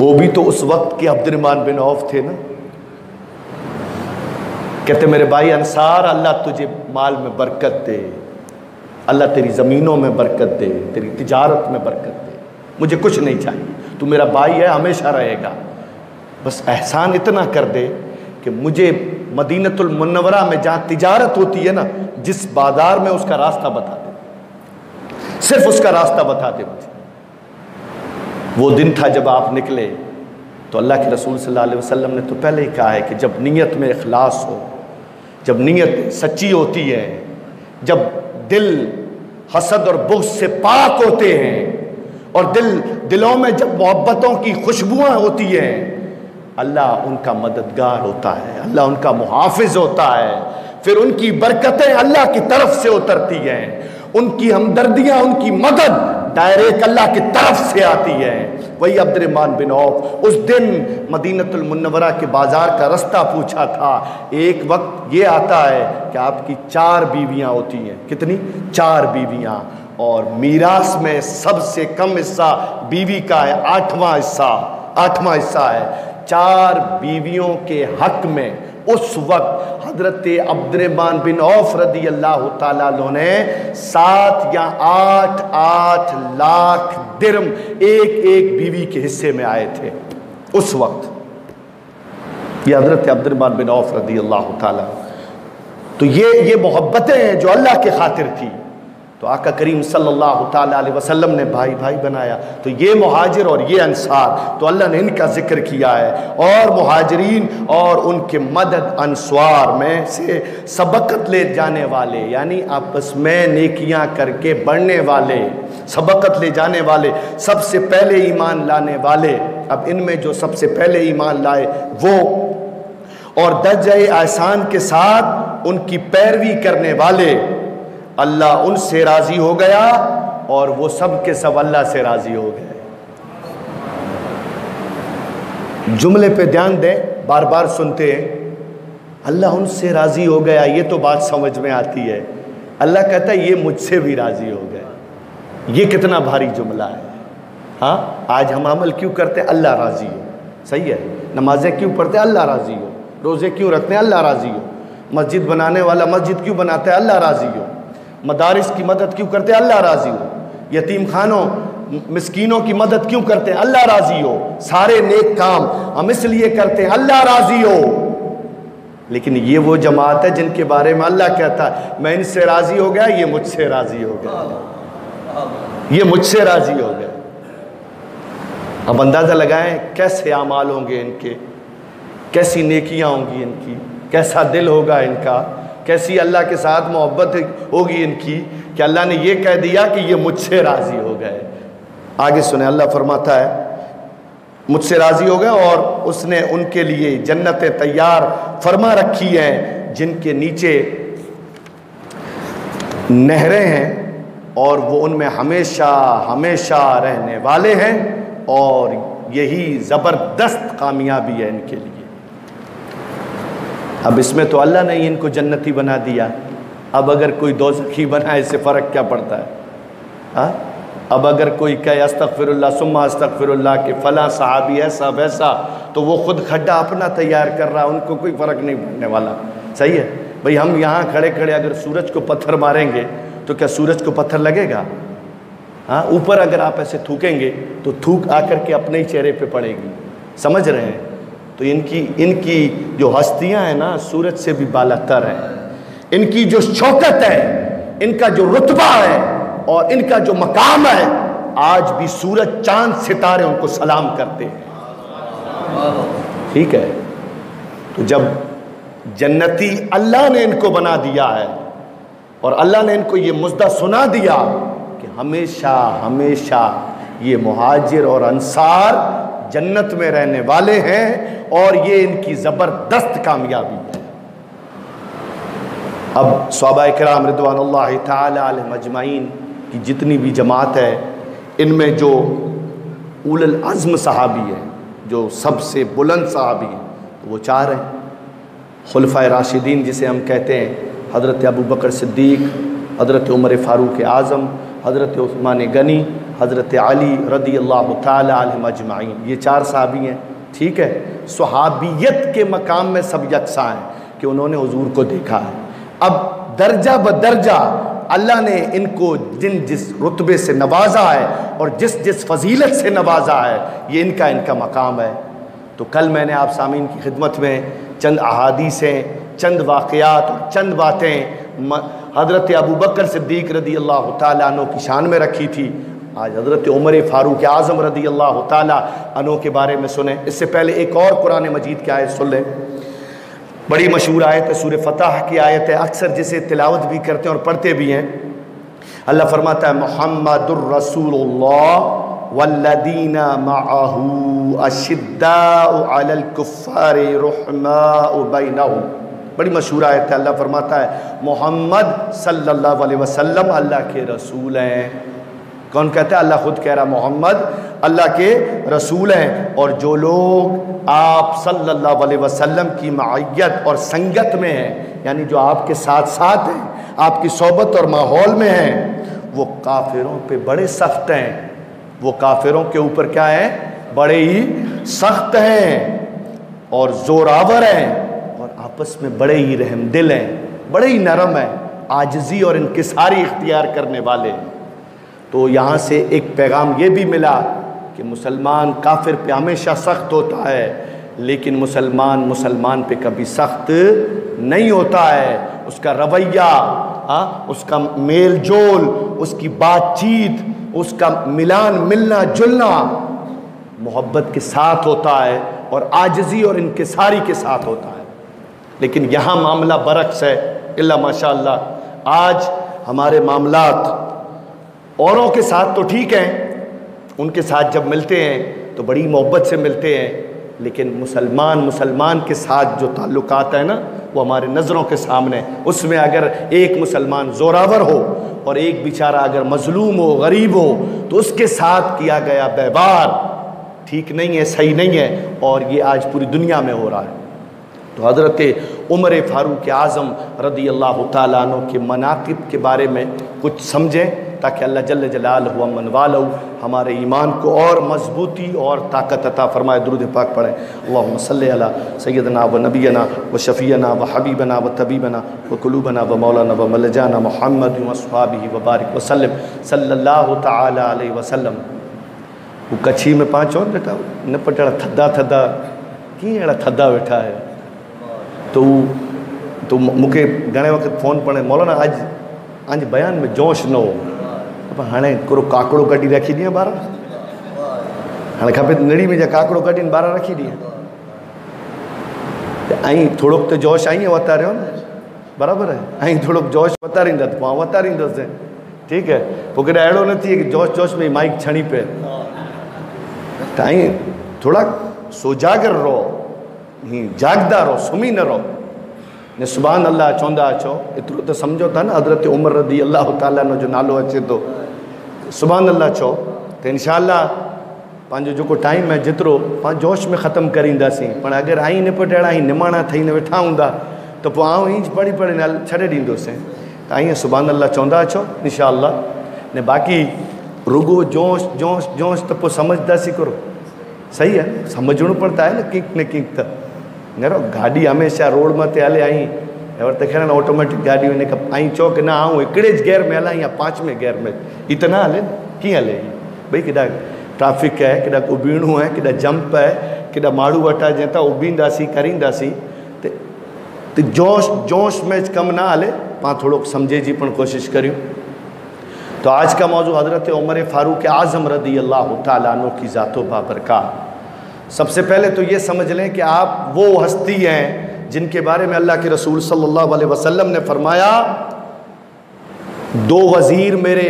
वो भी तो उस वक्त के अब्दुलरमान बिन औफ थे ना? कहते, मेरे भाई अंसार, अल्लाह तुझे माल में बरकत दे। अल्लाह तेरी ज़मीनों में बरकत दे, तेरी तिजारत में बरकत दे। मुझे कुछ नहीं चाहिए। तू मेरा भाई है, हमेशा रहेगा। बस एहसान इतना कर दे कि मुझे मदीनतुल मुनवरा में जहाँ तिजारत होती है ना, जिस बाज़ार में उसका रास्ता बता दे। सिर्फ़ उसका रास्ता बता दे मुझे। वो दिन था जब आप निकले तो अल्लाह के रसूल सल्लल्लाहु अलैहि वसल्लम ने तो पहले ही कहा है कि जब नीयत में इखलास हो जब नीयत सच्ची होती है, जब दिल हसद और बुख से पाक होते हैं, और दिल, दिलों में जब मोहब्बतों की खुशबुआं होती हैं, अल्लाह उनका मददगार होता है, अल्लाह उनका मुहाफिज होता है। फिर उनकी बरकतें अल्लाह की तरफ़ से उतरती हैं, उनकी हमदर्दियाँ, उनकी मदद डायरेक्ट अल्लाह की तरफ़ से आती है। वही अब्दुलरमान बिन औफ। उस दिन मदीनतुल मुन्नवरा के बाज़ार का रास्ता पूछा था। एक वक्त ये आता है कि आपकी चार बीवियाँ होती हैं। कितनी? चार बीवियाँ। और मीरास में सबसे कम हिस्सा बीवी का है, आठवां हिस्सा। आठवां हिस्सा है। चार बीवियों के हक में उस वक्त हज़रत अब्दरबान बिन औफ रदी अल्लाह तु ने सात या आठ आठ लाख दिरम एक एक बीवी के हिस्से में आए थे उस वक्त। ये हज़रत अब्दरबान बिन औफ रदी अल्लाह तो ये ये मोहब्बतें हैं जो अल्लाह के खातिर थी। तो आका करीम सल्लल्लाहु अलैहि वसल्लम ने भाई भाई बनाया। तो ये महाजिर और ये अंसार तो अल्लाह ने इनका ज़िक्र किया है। और महाजरीन और उनके मदद अंसवार में से सबकत ले जाने वाले, यानी आपस में नेकियाँ करके बढ़ने वाले, सबकत ले जाने वाले, सबसे पहले ईमान लाने वाले। अब इनमें जो सबसे पहले ईमान लाए, वो और दर्ज एहसान के साथ उनकी पैरवी करने वाले। अल्लाह उनसे राज़ी हो गया और वो सब के सब अल्लाह से राज़ी हो गए। जुमले पे ध्यान दें बार बार सुनते हैं, अल्लाह उनसे राज़ी हो गया, ये तो बात समझ में आती है। अल्लाह कहता है, ये मुझसे भी राज़ी हो गए। ये कितना भारी जुमला है। हाँ आज हम अमल क्यों करते हैं? अल्लाह राज़ी हो। सही है? नमाजें क्यों पढ़ते हैं? अल्लाह राज़ी हो। रोज़े क्यों रखते हैं? अल्लाह राज़ी हो। मस्जिद बनाने वाला मस्जिद क्यों बनाता है? अल्लाह राज़ी हो। मदारिस की मदद क्यों करते हैं? अल्लाह राज़ी हो। यतीम खानों, मिसकीनों की मदद क्यों करते हैं? अल्लाह राज़ी हो। सारे नेक काम हम इसलिए करते हैं, अल्लाह राज़ी हो। लेकिन ये वो जमात है जिनके बारे में अल्लाह कहता है, मैं इनसे राज़ी हो गया, ये मुझसे राज़ी हो गया। ये मुझसे राज़ी हो गया। अब अंदाज़ा लगाएँ, कैसे अमाल होंगे इनके? कैसी नेकियाँ होंगी इनकी? कैसा दिल होगा इनका? कैसी अल्लाह के साथ मोहब्बत होगी इनकी कि अल्लाह ने ये कह दिया कि ये मुझसे राज़ी हो गए। आगे सुने, अल्लाह फरमाता है, मुझसे राज़ी हो गए और उसने उनके लिए जन्नतें तैयार फरमा रखी हैं, जिनके नीचे नहरें हैं और वो उनमें हमेशा हमेशा रहने वाले हैं और यही ज़बरदस्त कामयाबी है इनके लिए। अब इसमें तो अल्लाह ने इनको जन्नती बना दिया। अब अगर कोई दो सखी बनाए, इससे फ़र्क क्या पड़ता है? हा? अब अगर कोई कहे अस्तफ़िर सुम्मा अस्तफ़िर के फ़ला साहबी ऐसा वैसा तो वो ख़ुद खड्डा अपना तैयार कर रहा है, उनको कोई फ़र्क नहीं पड़ने वाला। सही है? भाई, हम यहाँ खड़े खड़े अगर सूरज को पत्थर मारेंगे तो क्या सूरज को पत्थर लगेगा? हाँ ऊपर अगर आप ऐसे थूकेंगे तो थूक आकर के अपने ही चेहरे पे पड़ेगी। समझ रहे हैं? तो इनकी इनकी जो हस्तियाँ हैं ना, सूरज से भी बालातर है। इनकी जो शौकत है, इनका जो रुतबा है और इनका जो मकाम है, आज भी सूरज चाँद सितारे उनको सलाम करते हैं। ठीक है? तो जब जन्नती अल्लाह ने इनको बना दिया है और अल्लाह ने इनको ये मुद्दा सुना दिया कि हमेशा हमेशा ये मुहाजिर और अंसार जन्नत में रहने वाले हैं और ये इनकी ज़बरदस्त कामयाबी है। अब सहाबा कराम रिदवान मजमाइन की जितनी भी जमात है, इनमें जो उल अज़म सहाबी है, जो सबसे बुलंद सहाबी है तो वो चार हैं। खलफ़ राशिदीन जिसे हम कहते हैं, हज़रत अबू बकर सिद्दीक, हज़रत उमर फ़ारूक आज़म, हज़रत उस्मान गनी हज़रत अली रदी अल्लाह तजमाइन ये चार साहबी हैं, ठीक है? सहाबियत के मकाम में सब यकसा हैं कि उन्होंने हजूर को देखा है। अब दर्जा ब दर्जा अल्लाह ने इनको जिन जिस रुतबे से नवाजा है और जिस जिस फजीलत से नवाजा है, ये इनका इनका मकाम है। तो कल मैंने आप सामीन की खिदमत में चंद अहादीसें चंद वाक़ात और चंद बातें हज़रत अबू बकर सिद्दीक रदी अल्लाह तु की शान में रखी थी। आज हज़रत उमर फ़ारूक आज़म रदी अल्लाह तु के बारे में सुने। इससे पहले एक और कुरान मजीद की आयत सुन लें। बड़ी मशहूर आयत है सूर फतह की आयत है। अक्सर जिसे तिलावत भी करते हैं और पढ़ते भी हैं। अल्लाह फरमाता है मोहम्मदुररसूल वल्लदीना माहू अशिद्दाकुफ़ार बड़ी मशहूर आयत है, अल्लाह फरमाता है, मोहम्मद सल्लल्लाहु अलैहि वसल्लम अल्लाह के रसूल हैं। कौन कहता है? अल्लाह खुद कह रहा मोहम्मद, अल्लाह के रसूल हैं। और जो लोग आप सल्लल्लाहु अलैहि वसल्लम की मैत और संगत में हैं, यानी जो आपके साथ साथ हैं, आपकी सोबत और माहौल में हैं, वो काफिरों पे बड़े सख्त हैं। वो काफिरों के ऊपर क्या है? बड़े ही सख्त हैं और ज़ोरावर हैं और आपस में बड़े ही रहम दिल हैं, बड़े ही नरम हैं, आजजी और इनकसारी इख्तियार करने वाले हैं। तो यहाँ से एक पैगाम ये भी मिला कि मुसलमान काफिर पे हमेशा सख्त होता है, लेकिन मुसलमान मुसलमान पे कभी सख्त नहीं होता है। उसका रवैया हाँ उसका मेल जोल उसकी बातचीत, उसका मिलान, मिलना, जुलना मोहब्बत के साथ होता है और आजजी और इनकसारी के साथ होता है। लेकिन यहाँ मामला बरक्स है अल्लाह माशा आज हमारे मामलात औरों के साथ तो ठीक हैं, उनके साथ जब मिलते हैं तो बड़ी मोहब्बत से मिलते हैं, लेकिन मुसलमान मुसलमान के साथ जो ताल्लुकात है ना, वो हमारे नज़रों के सामने उसमें अगर एक मुसलमान ज़ोरावर हो और एक बेचारा अगर मजलूम हो, गरीब हो तो उसके साथ किया गया व्यवहार ठीक नहीं है, सही नहीं है और ये आज पूरी दुनिया में हो रहा है। तो हज़रत उमर फ़ारूक आज़म रदी अल्लाह तु के मनाकब के बारे में कुछ समझें। ताकि अल्लाह जल जलाल हुआ मनवा लो हमारे ईमान को और मजबूती और ताकत अता फरमाए, दुरुद पाक पढ़े। अल्लाह सल सैदना व नबीना व शफ़ीना व हबीबना व तबीबना व कुलूबना व मौलाना व मलजाना मोहम्मद वसवाबी वबारक वसलम सल्ला तसलम वो कच्छी में पाँच और बेटा न पटड़ा थदा थदा कीअं अहिड़ा थदा वेठा है? तो तो मूंखे घणे वक़्तु फ़ोन पढ़े, मौलाना अॼु अॼु बयान में जोश न हो। हाणे हिकिड़ो काकड़ो कढी रखी ॾियाँ ॿार हाणे खपे त निड़ी में जा काकड़ो कढी ॿार रखी ॾियाँ ऐं थोरो त जोश आई वतारियो बराबरि आहे ऐं थोरो जोश वतारींदा त पोइ वतारींदुसि ठीकु आहे अहिड़ो न थिए जोश जोश में माइक छणी त ऐं थोरा सोजागर रहो हीअं जागदा रहो सुम्ही न रहो ने सुभान अल्लाह चवंदा अचो एतिरो त सम्झो था न, हज़रत उमर रदी अलाह तालो जो नालो अचे थो सुभान अल्लाह चओ त इनशा पंहिंजो जेको टाइम आहे जेतिरो पाण जोश में ख़तमु करींदासीं पर अगरि आई न पटियाड़ा ई निमाणा ठही न वेठा हूंदा, त पोइ आउं ईअं पढ़ी पढ़ी न छॾे ॾींदुसि त ईअं सुभान अल्लाह चवंदा अचो इनशा ने बाक़ी रुगो, जोश जोश जोश त पोइ करो। सही आहे सम्झणो पड़ता आहे न न किंक त। ನೆರೋ गाड़ी हमेशा रोड में हल आई और तखन ऑटोमेटिक गाड़ी ने का आई चो ना आऊँ एक ज में हल या पाँच में गेयर में इतना हले कि हल भाई केदा ट्रैफ़िक है केदा उबीणो है कि जंप है कि माड़ू वटा जता उबींदी करींदासी ते, जोश जोश में कम ना हल पा थोड़ा समझे की कोशिश करूँ तो आज का मौजूद हज़रत उमर फारूक आज़म रदी अल्लाह तु की ज़ातो बाबरका सबसे पहले तो ये समझ लें कि आप वो हस्ती हैं जिनके बारे में अल्लाह के रसूल सल्लल्लाहु अलैहि वसल्लम ने फरमाया, दो वज़ीर मेरे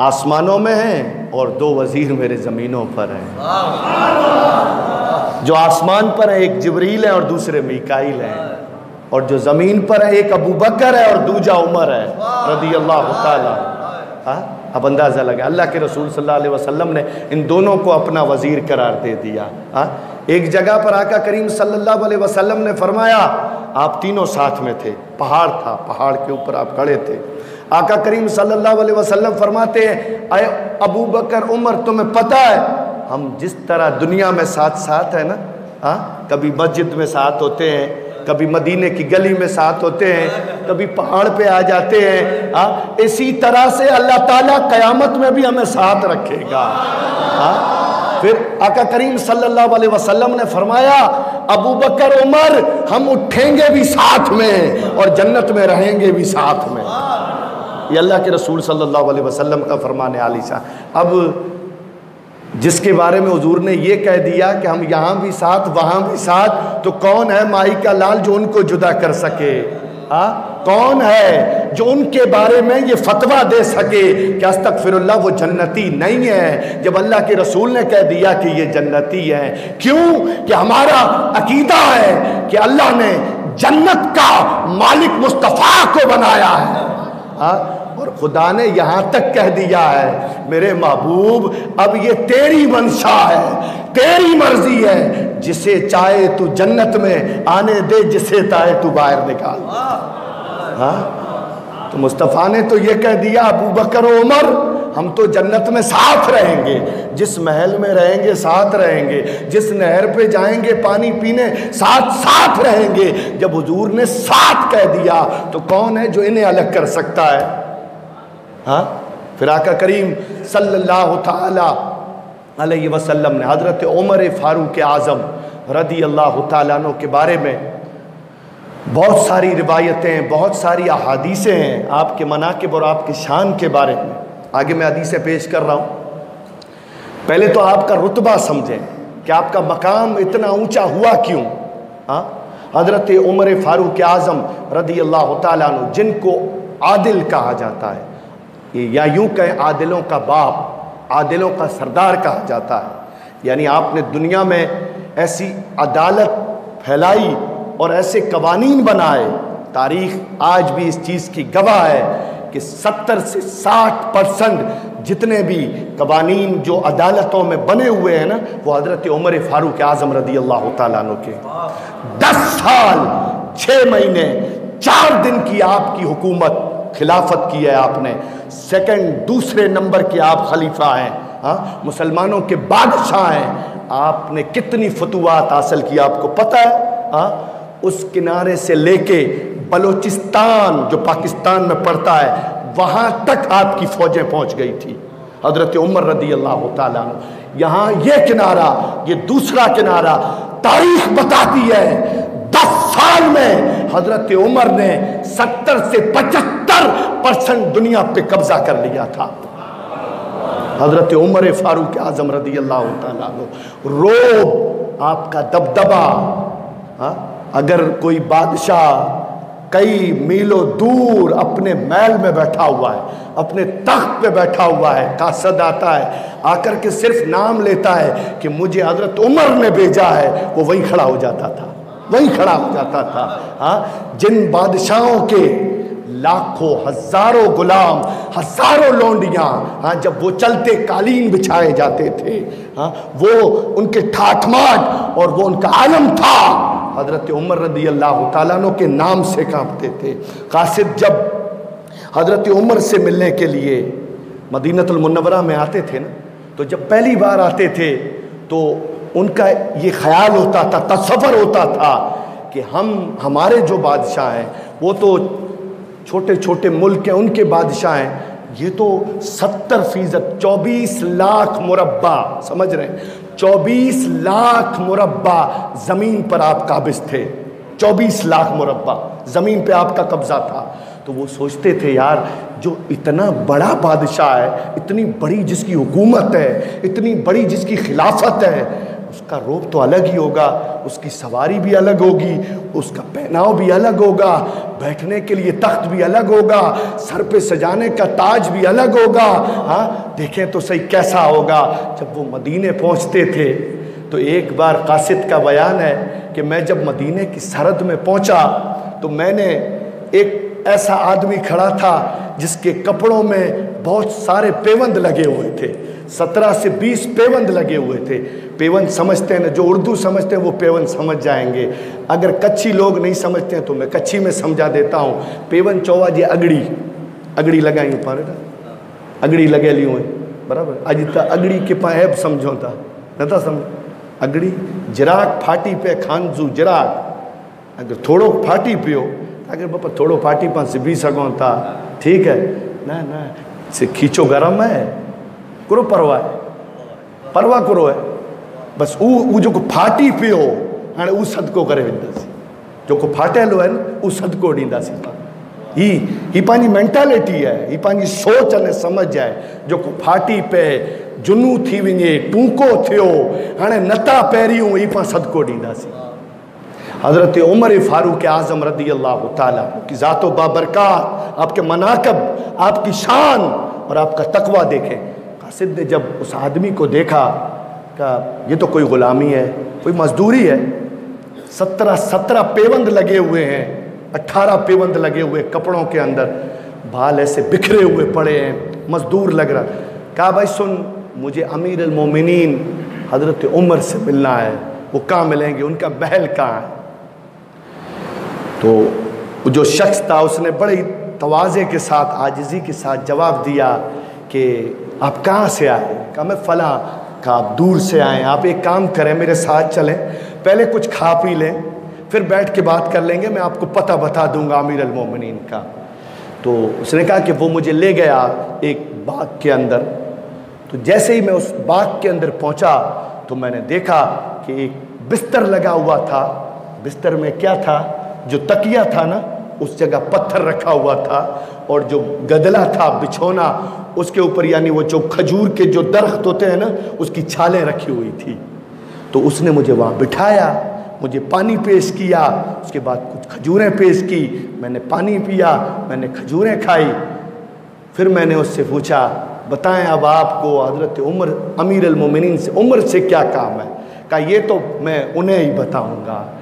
आसमानों में हैं और दो वज़ीर मेरे ज़मीनों पर हैं। जो आसमान पर है, एक जबरील है और दूसरे मिकाइल हैं। और जो ज़मीन पर है, एक अबू बकर है और दूजा उमर है रदी अल्लाह हाँ? अब अंदाज़ा लगा। अल्लाह के रसूल सल्लल्लाहु अलैहि वसल्लम ने इन दोनों को अपना वज़ीर करार दे दिया। हाँ? एक जगह पर आका करीम सल्लल्लाहु अलैहि वसल्लम ने फरमाया, आप तीनों साथ में थे। पहाड़ था, पहाड़ के ऊपर आप खड़े थे। आका करीम सल्लल्लाहु अलैहि वसल्लम फरमाते हैं, अय अबू बकर, उमर, तुम्हें पता है, हम जिस तरह दुनिया में साथ साथ है ना हाँ? कभी मस्जिद में साथ होते हैं कभी मदीने की गली में साथ होते हैं, कभी पहाड़ पे आ जाते हैं हाँ इसी तरह से अल्लाह ताला कयामत में भी हमें साथ रखेगा। हाँ फिर आका करीम सल्लल्लाहु अलैहि वसल्लम ने फरमाया, अबू बकर, उमर, हम उठेंगे भी साथ में और जन्नत में रहेंगे भी साथ में। ये अल्लाह के रसूल सल्लल्लाहु अलैहि वसल्लम का फरमान आलिशा। अब जिसके बारे में हजूर ने ये कह दिया कि हम यहाँ भी साथ, वहाँ भी साथ तो कौन है माई का लाल जो उनको जुदा कर सके आ? कौन है जो उनके बारे में ये फतवा दे सके कि अस्तक फिर वो जन्नती नहीं है जब अल्लाह के रसूल ने कह दिया कि ये जन्नती है, क्यों कि हमारा अकीदा है कि अल्लाह ने जन्नत का मालिक मुस्तफ़ा को बनाया है आ? और खुदा ने यहाँ तक कह दिया है, मेरे महबूब, अब ये तेरी मंशा है, तेरी मर्ज़ी है, जिसे चाहे तू जन्नत में आने दे, जिसे चाहे तू बाहर निकाल। हाँ? तो मुस्तफ़ा ने तो ये कह दिया, अबू बकर उमर, हम तो जन्नत में साथ रहेंगे, जिस महल में रहेंगे साथ रहेंगे, जिस नहर पे जाएँगे पानी पीने, साथ साथ रहेंगे। जब हुजूर ने साथ कह दिया तो कौन है जो इन्हें अलग कर सकता है? हाँ? फिर आका करीम सल्लल्लाहु अलैहि वसल्लम ने हज़रत उमर फ़ारूक आज़म रदी अल्लाह तु के बारे में बहुत सारी रिवायतें, बहुत सारी अहादीसें हैं आपके मनाकब और आपके शान के बारे में। आगे मैं हदीसें पेश कर रहा हूँ। पहले तो आपका रुतबा समझें कि आपका मकाम इतना ऊँचा हुआ क्यों? हाँ? हज़रत उमर फ़ारूक आज़म रदी अल्लाह तु जिनको आदिल कहा जाता है। या यूँ कहें, आदिलों का बाप, आदिलों का सरदार कहा जाता है। यानी आपने दुनिया में ऐसी अदालत फैलाई और ऐसे कवानीन बनाए, तारीख आज भी इस चीज़ की गवाह है कि 70 से 60 परसेंट जितने भी कवानीन जो अदालतों में बने हुए हैं ना, वो हज़रत उमर फ़ारूक आज़म रदी अल्लाह तु के दस साल छः महीने, चार दिन की आपकी हुकूमत खिलाफत की है आपने। सेकंड दूसरे नंबर के आप खलीफा हैं। हाँ मुसलमानों के बादशाह हैं। आपने कितनी फतुआत हासिल की आपको पता है? हाँ उस किनारे से लेके बलोचिस्तान, जो पाकिस्तान में पड़ता है, वहाँ तक आपकी फ़ौजें पहुँच गई थी। हज़रत उमर रदी अल्लाह तु यहाँ ये किनारा, ये दूसरा किनारा तारीख बताती है। दस साल में हज़रत उमर ने सत्तर से पचहत्तर परसेंट दुनिया पे कब्जा कर लिया था। हज़रत उमर फारूक आज़म रदी अल्लाह रोब आपका दबदबा हाँ अगर कोई बादशाह कई मीलों दूर अपने महल में बैठा हुआ है, अपने तख्त पे बैठा हुआ है, कासद आता है, आकर के सिर्फ़ नाम लेता है कि मुझे हज़रत उमर ने भेजा है, वो वहीं खड़ा हो जाता था, वहीं खड़ा हो जाता था हाँ जिन बादशाहों के लाखों, हज़ारों गुलाम, हज़ारों लौंडियाँ हाँ जब वो चलते कालीन बिछाए जाते थे हाँ वो उनके ठाठमाट और वो उनका आलम था। हज़रत उमर रदी अल्लाह तु के नाम से कांपते थे। कासिद जब हज़रत उमर से मिलने के लिए मदीनतुलमनवरा में आते थे ना तो जब पहली बार आते थे तो उनका ये ख्याल होता था तस्वर होता था कि हम, हमारे जो बादशाह हैं, वो तो छोटे छोटे मुल्क हैं, उनके बादशाह हैं। ये तो सत्तर फ़ीसद, चौबीस लाख मुरबा समझ रहे हैं? चौबीस लाख मुरबा ज़मीन पर आप काबिज थे। चौबीस लाख मुरबा ज़मीन पे आपका कब्ज़ा था। तो वो सोचते थे, यार, जो इतना बड़ा बादशाह है, इतनी बड़ी जिसकी हुकूमत है, इतनी बड़ी जिसकी खिलाफत है उसका रोब तो अलग ही होगा, उसकी सवारी भी अलग होगी, उसका पहनाव भी अलग होगा, बैठने के लिए तख्त भी अलग होगा, सर पे सजाने का ताज भी अलग होगा। हाँ देखें तो सही कैसा होगा, जब वो मदीने पहुँचते थे तो एक बार कासिद का बयान है कि मैं जब मदीने की सरहद में पहुँचा तो मैंने एक ऐसा आदमी खड़ा था जिसके कपड़ों में बहुत सारे पेवंद लगे हुए थे। सत्रह से बीस पेवंद लगे हुए थे। पेवंद समझते हैं ना, जो उर्दू समझते हैं, वो पेवंद समझ जाएँगे। अगर कच्ची लोग नहीं समझते हैं तो मैं कच्ची में समझा देता हूँ। पेवंद चौवा जी, अगड़ी। अगड़ी लगाई हूँ, पारे ना? अगड़ी लगेली हुए बराबर? अज त अगड़ी के पाए समझो था नथा समझ? अगड़ी? जिराक फाटी पे खानजू जिराक। अगर थोड़ो फाटी पियो, अगर बापा थोड़ो फाटी पास सिबी सघूं था ठीक है? ना ना। से खींचो गरम है, करो परवाह है, परवाह करो है। बस उ उ जेको फाटी पियो हाणे उहो सदको करे वेंदासीं जेको फाटियलु आहे न उहो सदको ॾींदासीं पाण ही ही पंहिंजी मेंटेलिटी आहे ही पंहिंजी सोच अने सम्झ आहे जेको फाटी पए जुनू थी वञे टूको थियो हाणे नथा पहिरियूं ही पाण सदको ॾींदासीं हज़रत उमर फारूक आज़म रदी अल्लाह की ज़ातो बाबरकत, आपके मनाकब, आपकी शान और आपका तकवा देखें। कासिद ने जब उस आदमी को देखा का ये तो कोई ग़ुलामी है, कोई मजदूरी है। सत्रह सत्रह पेवंद लगे हुए हैं अट्ठारह पेवंद लगे हुए कपड़ों के अंदर, बाल ऐसे बिखरे हुए पड़े हैं, मजदूर लग रहा। कहा, भाई सुन, मुझे अमीर अलमोमिनीन हज़रत उमर से मिलना है, वो कहाँ मिलेंगे? उनका महल कहाँ है? तो जो शख्स था, उसने बड़े तोज़े के साथ, आजिज़ी के साथ जवाब दिया कि आप कहाँ से आए? कहा, मैं फ़ला का आप दूर से आए आप एक काम करें, मेरे साथ चलें। पहले कुछ खा पी लें, फिर बैठ के बात कर लेंगे। मैं आपको पता बता दूँगा अमीर अलमोमिन का। तो उसने कहा कि वो मुझे ले गया एक बाग के अंदर। तो जैसे ही मैं उस बाग के अंदर पहुँचा तो मैंने देखा कि एक बिस्तर लगा हुआ था। बिस्तर में क्या था? जो तकिया था ना, उस जगह पत्थर रखा हुआ था और जो गदला था बिछोना, उसके ऊपर यानी वो जो खजूर के जो दरख्त होते हैं ना, उसकी छालें रखी हुई थी। तो उसने मुझे वहाँ बिठाया, मुझे पानी पेश किया, उसके बाद कुछ खजूरें पेश की, मैंने पानी पिया, मैंने खजूरें खाई। फिर मैंने उससे पूछा, बताएँ अब आपको हज़रत उमर अमीर अलमोमिन से, उम्र से क्या काम है? कहा, ये तो मैं उन्हें ही बताऊँगा।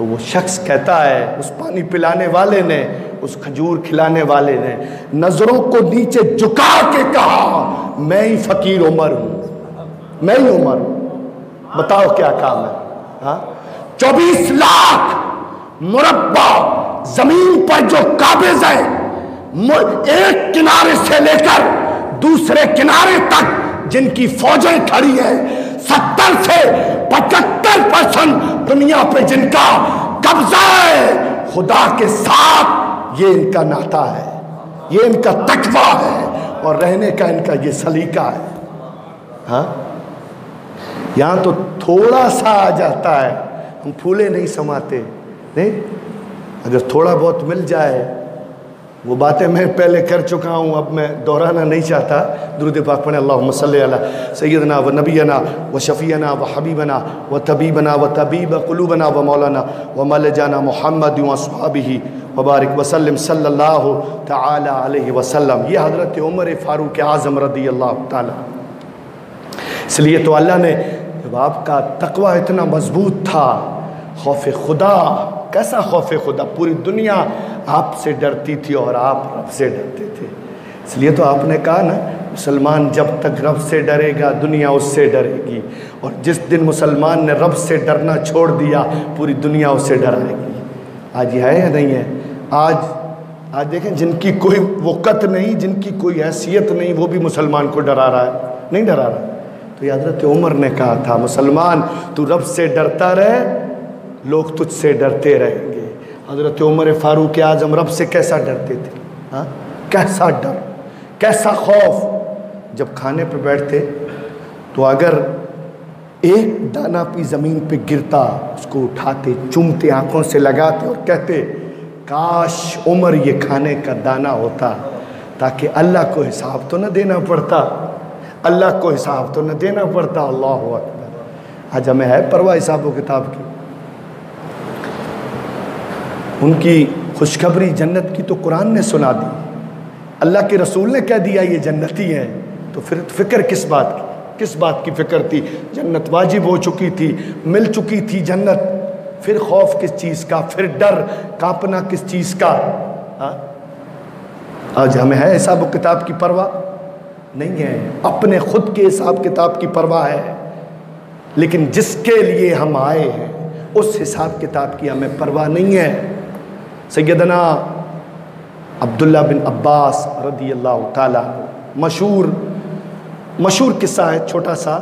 तो वो शख्स कहता है, उस पानी पिलाने वाले ने, उस खजूर खिलाने वाले ने, नज़रों को नीचे झुका के कहा, मैं ही फ़कीर उमर हूँ, मैं ही उमर हूँ। बताओ क्या काम है? हाँ? चौबीस लाख मुरब्बा ज़मीन पर जो काबिज है एक किनारे से लेकर दूसरे किनारे तक जिनकी फौजें खड़ी हैं सत्तर से पचहत्तर परसेंट दुनिया पे जिनका कब्जा है, खुदा के साथ ये इनका नाता है, ये इनका तकवा है और रहने का इनका ये सलीका है। हाँ? यहाँ तो थोड़ा सा आ जाता है, हम फूले नहीं समाते। नहीं? अगर थोड़ा बहुत मिल जाए वो बातें मैं पहले कर चुका हूँ, अब मैं दोहराना नहीं चाहता। दुरुद पाक पढ़े अल्लाह सल सैदना व नबीना व शफ़ीना व हबीबना व तबीबना व तबीब कलूबना व मौलाना व मल जाना मोहम्मद वसहाबी वबारक वसलम सल्ला वसलम ये हज़रत उमर फ़ारूक आज़म रदी अल्लाह इसलिए तो अल्लाह ने, जब आपका तकवा इतना मज़बूत था खौफ खुदा कैसा खौफ खुदा? पूरी दुनिया आपसे डरती थी और आप रब से डरते थे। इसलिए तो आपने कहा ना, मुसलमान जब तक रब से डरेगा, दुनिया उससे डरेगी। और जिस दिन मुसलमान ने रब से डरना छोड़ दिया, पूरी दुनिया उससे डराएगी। आज ये है या नहीं है? आज आज देखें, जिनकी कोई वक़्त नहीं, जिनकी कोई हैसियत नहीं, वो भी मुसलमान को डरा रहा है। नहीं डरा रहा। तो हज़रत उमर ने कहा था, मुसलमान, तू रब से डरता रहे लोग तुझसे डरते रहेंगे। हज़रत उमर फ़ारूक आज़म रब से कैसा डरते थे? हाँ? कैसा डर? कैसा खौफ? जब खाने पर बैठते तो अगर एक दाना भी ज़मीन पे गिरता, उसको उठाते, चुमते, आँखों से लगाते और कहते, काश उमर ये खाने का दाना होता, ताकि अल्लाह को हिसाब तो न देना पड़ता। अल्लाह को हिसाब तो न देना पड़ता। अल्लाह अकबर। आज हमें है परवाह हिसाब किताब की। उनकी खुशखबरी जन्नत की तो कुरान ने सुना दी। अल्लाह के रसूल ने कह दिया, ये जन्नती है। तो फिर फ़िक्र किस बात की? किस बात की फ़िक्र थी? जन्नत वाजिब हो चुकी थी, मिल चुकी थी जन्नत। फिर खौफ किस चीज़ का? फिर डर, कांपना किस चीज़ का? हा? आज हमें है हिसाब किताब की परवाह? नहीं है। अपने खुद के हिसाब किताब की परवाह है। लेकिन जिसके लिए हम आए हैं, उस हिसाब किताब की हमें परवाह नहीं है। सैदना अब्दुल्ला बिन अब्बास रदी अल्लाह ताला मशहूर किस्सा है, छोटा सा।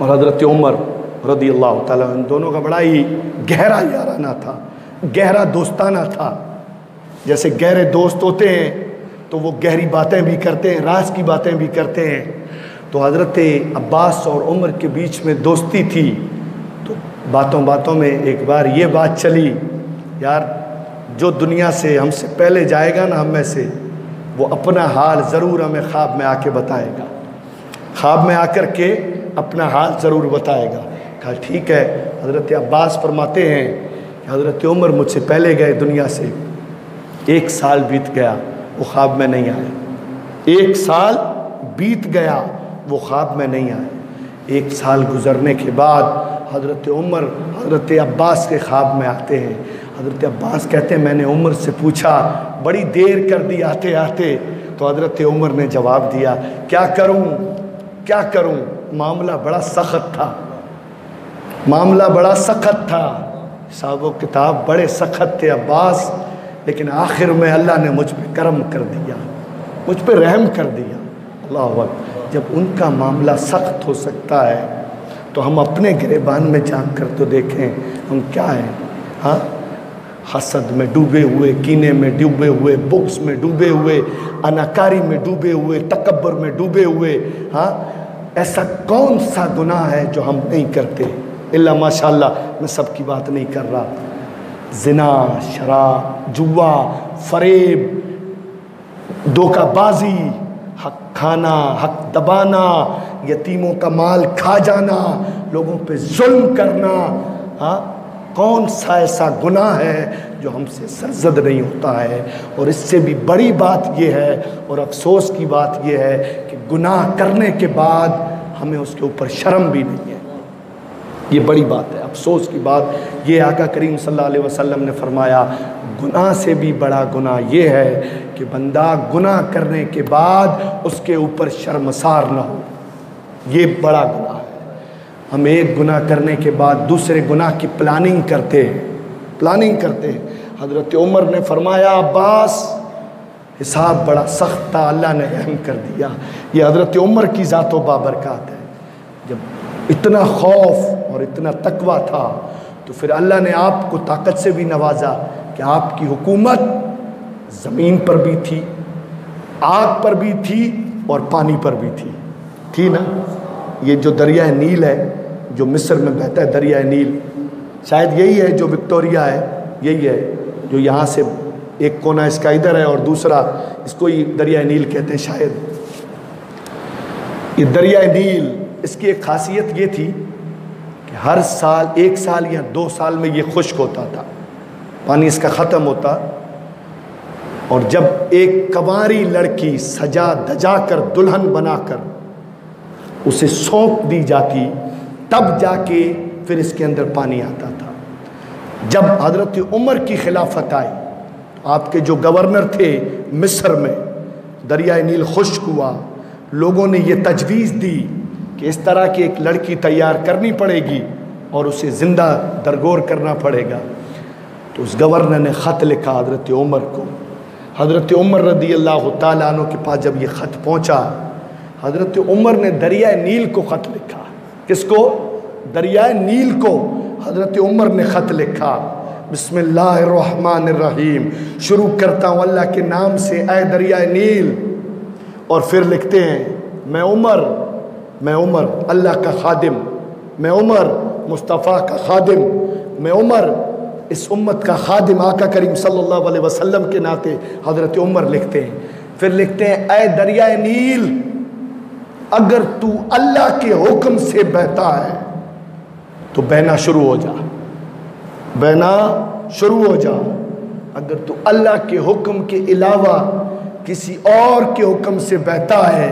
और हज़रत उमर रदी अल्लाह ताला दोनों का बड़ा ही गहरा याराना था, गहरा दोस्ताना था। जैसे गहरे दोस्त होते हैं तो वो गहरी बातें भी करते हैं, राज की बातें भी करते हैं। तो हज़रत अब्बास और उमर के बीच में दोस्ती थी। तो बातों बातों में एक बार ये बात चली, यार जो दुनिया से हमसे पहले जाएगा ना हम में से, वो अपना हाल ज़रूर हमें ख्वाब में आके बताएगा। ख्वाब में आकर के अपना हाल ज़रूर बताएगा। कहा, ठीक है। हज़रत अब्बास फरमाते हैं कि हज़रत उमर मुझसे पहले गए दुनिया से। एक साल बीत गया, वो ख्वाब में नहीं आए। एक साल बीत गया, वो ख्वाब में नहीं आए। एक साल गुजरने के बाद हज़रत उमर, हज़रत अब्बास के ख्वाब में आते हैं। हज़रत अब्बास कहते हैं, मैंने उमर से पूछा, बड़ी देर कर दी आते आते। तो हज़रत उमर ने जवाब दिया, क्या करूँ? क्या करूँ? मामला बड़ा सख्त था। मामला बड़ा सख्त था। साहब किताब बड़े सख्त थे अब्बास, लेकिन आखिर में अल्लाह ने मुझ पर करम कर दिया, मुझ पर रहम कर दिया। अल्लाह जब उनका मामला सख्त हो सकता है तो हम अपने गिरबान में जान कर तो देखें, हम क्या हैं? हाँ? हसद में डूबे हुए, कीने में डूबे हुए, बुक्स में डूबे हुए, अनाकारी में डूबे हुए तकबर में डूबे हुए हाँ? ऐसा कौन सा गुनाह है जो हम नहीं करते? इल्ला माशाल्लाह, मैं सबकी बात नहीं कर रहा। जिना, शराब, जुआ, फरेब, धोखाबाजी, हक खाना, हक दबाना, यतीमों का माल खा जाना, लोगों पे जुल्म करना हाँ? कौन सा ऐसा गुनाह है जो हमसे सरजद नहीं होता है? और इससे भी बड़ी बात यह है और अफसोस की बात यह है कि गुनाह करने के बाद हमें उसके ऊपर शर्म भी नहीं है। ये बड़ी बात है, अफसोस की बात। ये आका करीम सल्लल्लाहु अलैहि वसल्लम ने फरमाया, गुनाह से भी बड़ा गुनाह ये है कि बंदा गुनाह करने के बाद उसके ऊपर शर्मसार ना हो। ये बड़ा गुनाह। हम एक गुनाह करने के बाद दूसरे गुनाह की प्लानिंग करते हैं। प्लानिंग करते हैं। हज़रत उमर ने फरमाया, अब्बास, हिसाब बड़ा सख्त था, अल्लाह ने रहम कर दिया। ये हज़रत उमर की ज़ात बाबरकत है। जब इतना खौफ और इतना तकवा था तो फिर अल्लाह ने आपको ताकत से भी नवाजा कि आपकी हुकूमत ज़मीन पर भी थी, आग पर भी थी और पानी पर भी थी। थी ना? ये जो दरिया नील है जो मिस्र में बहता है, दरिया नील। शायद यही है जो विक्टोरिया है, यही है जो यहाँ से एक कोना इसका इधर है और दूसरा इसको ही दरिया नील कहते हैं शायद। ये दरिया नील, इसकी एक खासियत ये थी कि हर साल, एक साल या दो साल में ये खुश्क होता था। पानी इसका ख़त्म होता और जब एक कवारी लड़की सजा दजा कर दुल्हन बनाकर उसे सौंप दी जाती तब जाके फिर इसके अंदर पानी आता था। जब हज़रत उमर की खिलाफत आई, आपके जो गवर्नर थे मिस्र में दरिया नील खुश्क हुआ, लोगों ने ये तजवीज़ दी कि इस तरह की एक लड़की तैयार करनी पड़ेगी और उसे ज़िंदा दरगोर करना पड़ेगा। तो उस गवर्नर ने ख़त लिखा हज़रत उमर को। हज़रत उमर रदी अल्लाह तु के पास जब ये ख़त पहुँचा, हज़रत उमर ने दरिया नील को ख़त लिखा। किसको? दरिया नील को हज़रत उमर ने ख़त लिखा। बिस्मिल्लाहिर्रहमानिर्रहीम। शुरू करता हूँ अल्लाह के नाम से ए दरिया नील। और फिर लिखते हैं, मैं उमर मैं उमर, अल्लाह का खादिम। मैं उमर, मुस्तफ़ा का खादिम। मैं उमर, इस उम्मत का खादिम। आका करीम सल्लल्लाहु अलैहि वसल्लम के नाते हज़रत उमर लिखते हैं। फिर लिखते हैं ए दरिया नील, अगर तू अल्लाह के हुक्म से बहता है तो बहना शुरू हो जा। बहना शुरू हो जा। अगर तू अल्लाह के हुक्म के अलावा किसी और के हुक्म से बहता है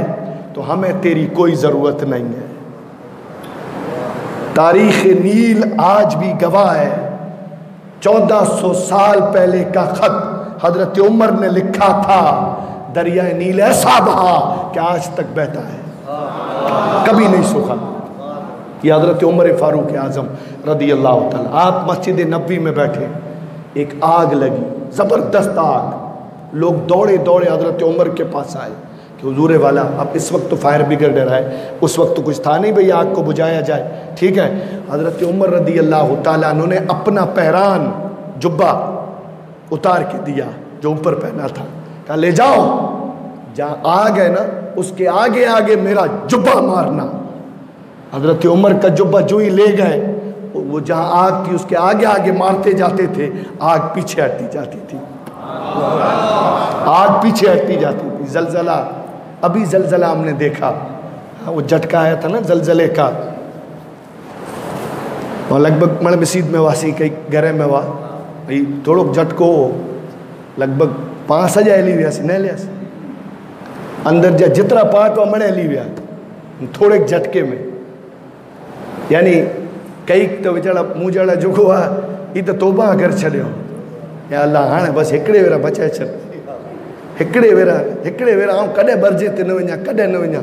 तो हमें तेरी कोई ज़रूरत नहीं है। तारीख नील आज भी गवाह है। चौदह सौ साल पहले का खत हज़रत उमर ने लिखा था, दरिया नील ऐसा बहा कि आज तक बहता है। कभी नहीं सूखा। ये हज़रत उमर फारूक आज़म रदी अल्लाह आप मस्जिद नबी में बैठे, एक आग लगी, ज़बरदस्त आग। लोग दौड़े दौड़े हज़रत उमर के पास आए कि, हजूर वाला अब इस वक्त तो फायर ब्रिगेड रहा है उस वक्त तो कुछ था नहीं भाई आग को बुझाया जाए। ठीक है? हज़रत उमर रदी अल्लाह तुमने अपना पहरान जुब्बा उतार के दिया, जो ऊपर पहना था। कहा, ले जाओ, जहाँ आग है ना, उसके आगे आगे मेरा जुब्बा मारना। हज़रत उमर का जुब्बा जो ही ले गए, वो जहाँ आग थी, उसके आगे आगे मारते जाते थे, आग पीछे हटती जाती थी। आग पीछे हटती जाती थी, जलजला। अभी जलजला हमने देखा। हाँ वो झटका आया था ना, जलजले का। और लगभग मण मसीद में वासी, कई घर में हुआ भाई, थोड़ो झटको लगभग पाँच हज़ार हली वियासीं न हलियासीं अंदर जा जितना पार्ट हुआ मणे हली विया थोड़े झटके में। यानी कई तो वीचारा मूं जहिड़ा जेको आहे हीअ त तोबा करे छॾियो या अलाह हाणे बसि हिकिड़े भेरा बचाए छॾ हिकिड़े भेरा हिकिड़े भेरा आउं कॾहिं बर्जे ते न वञा, कॾहिं न वञा।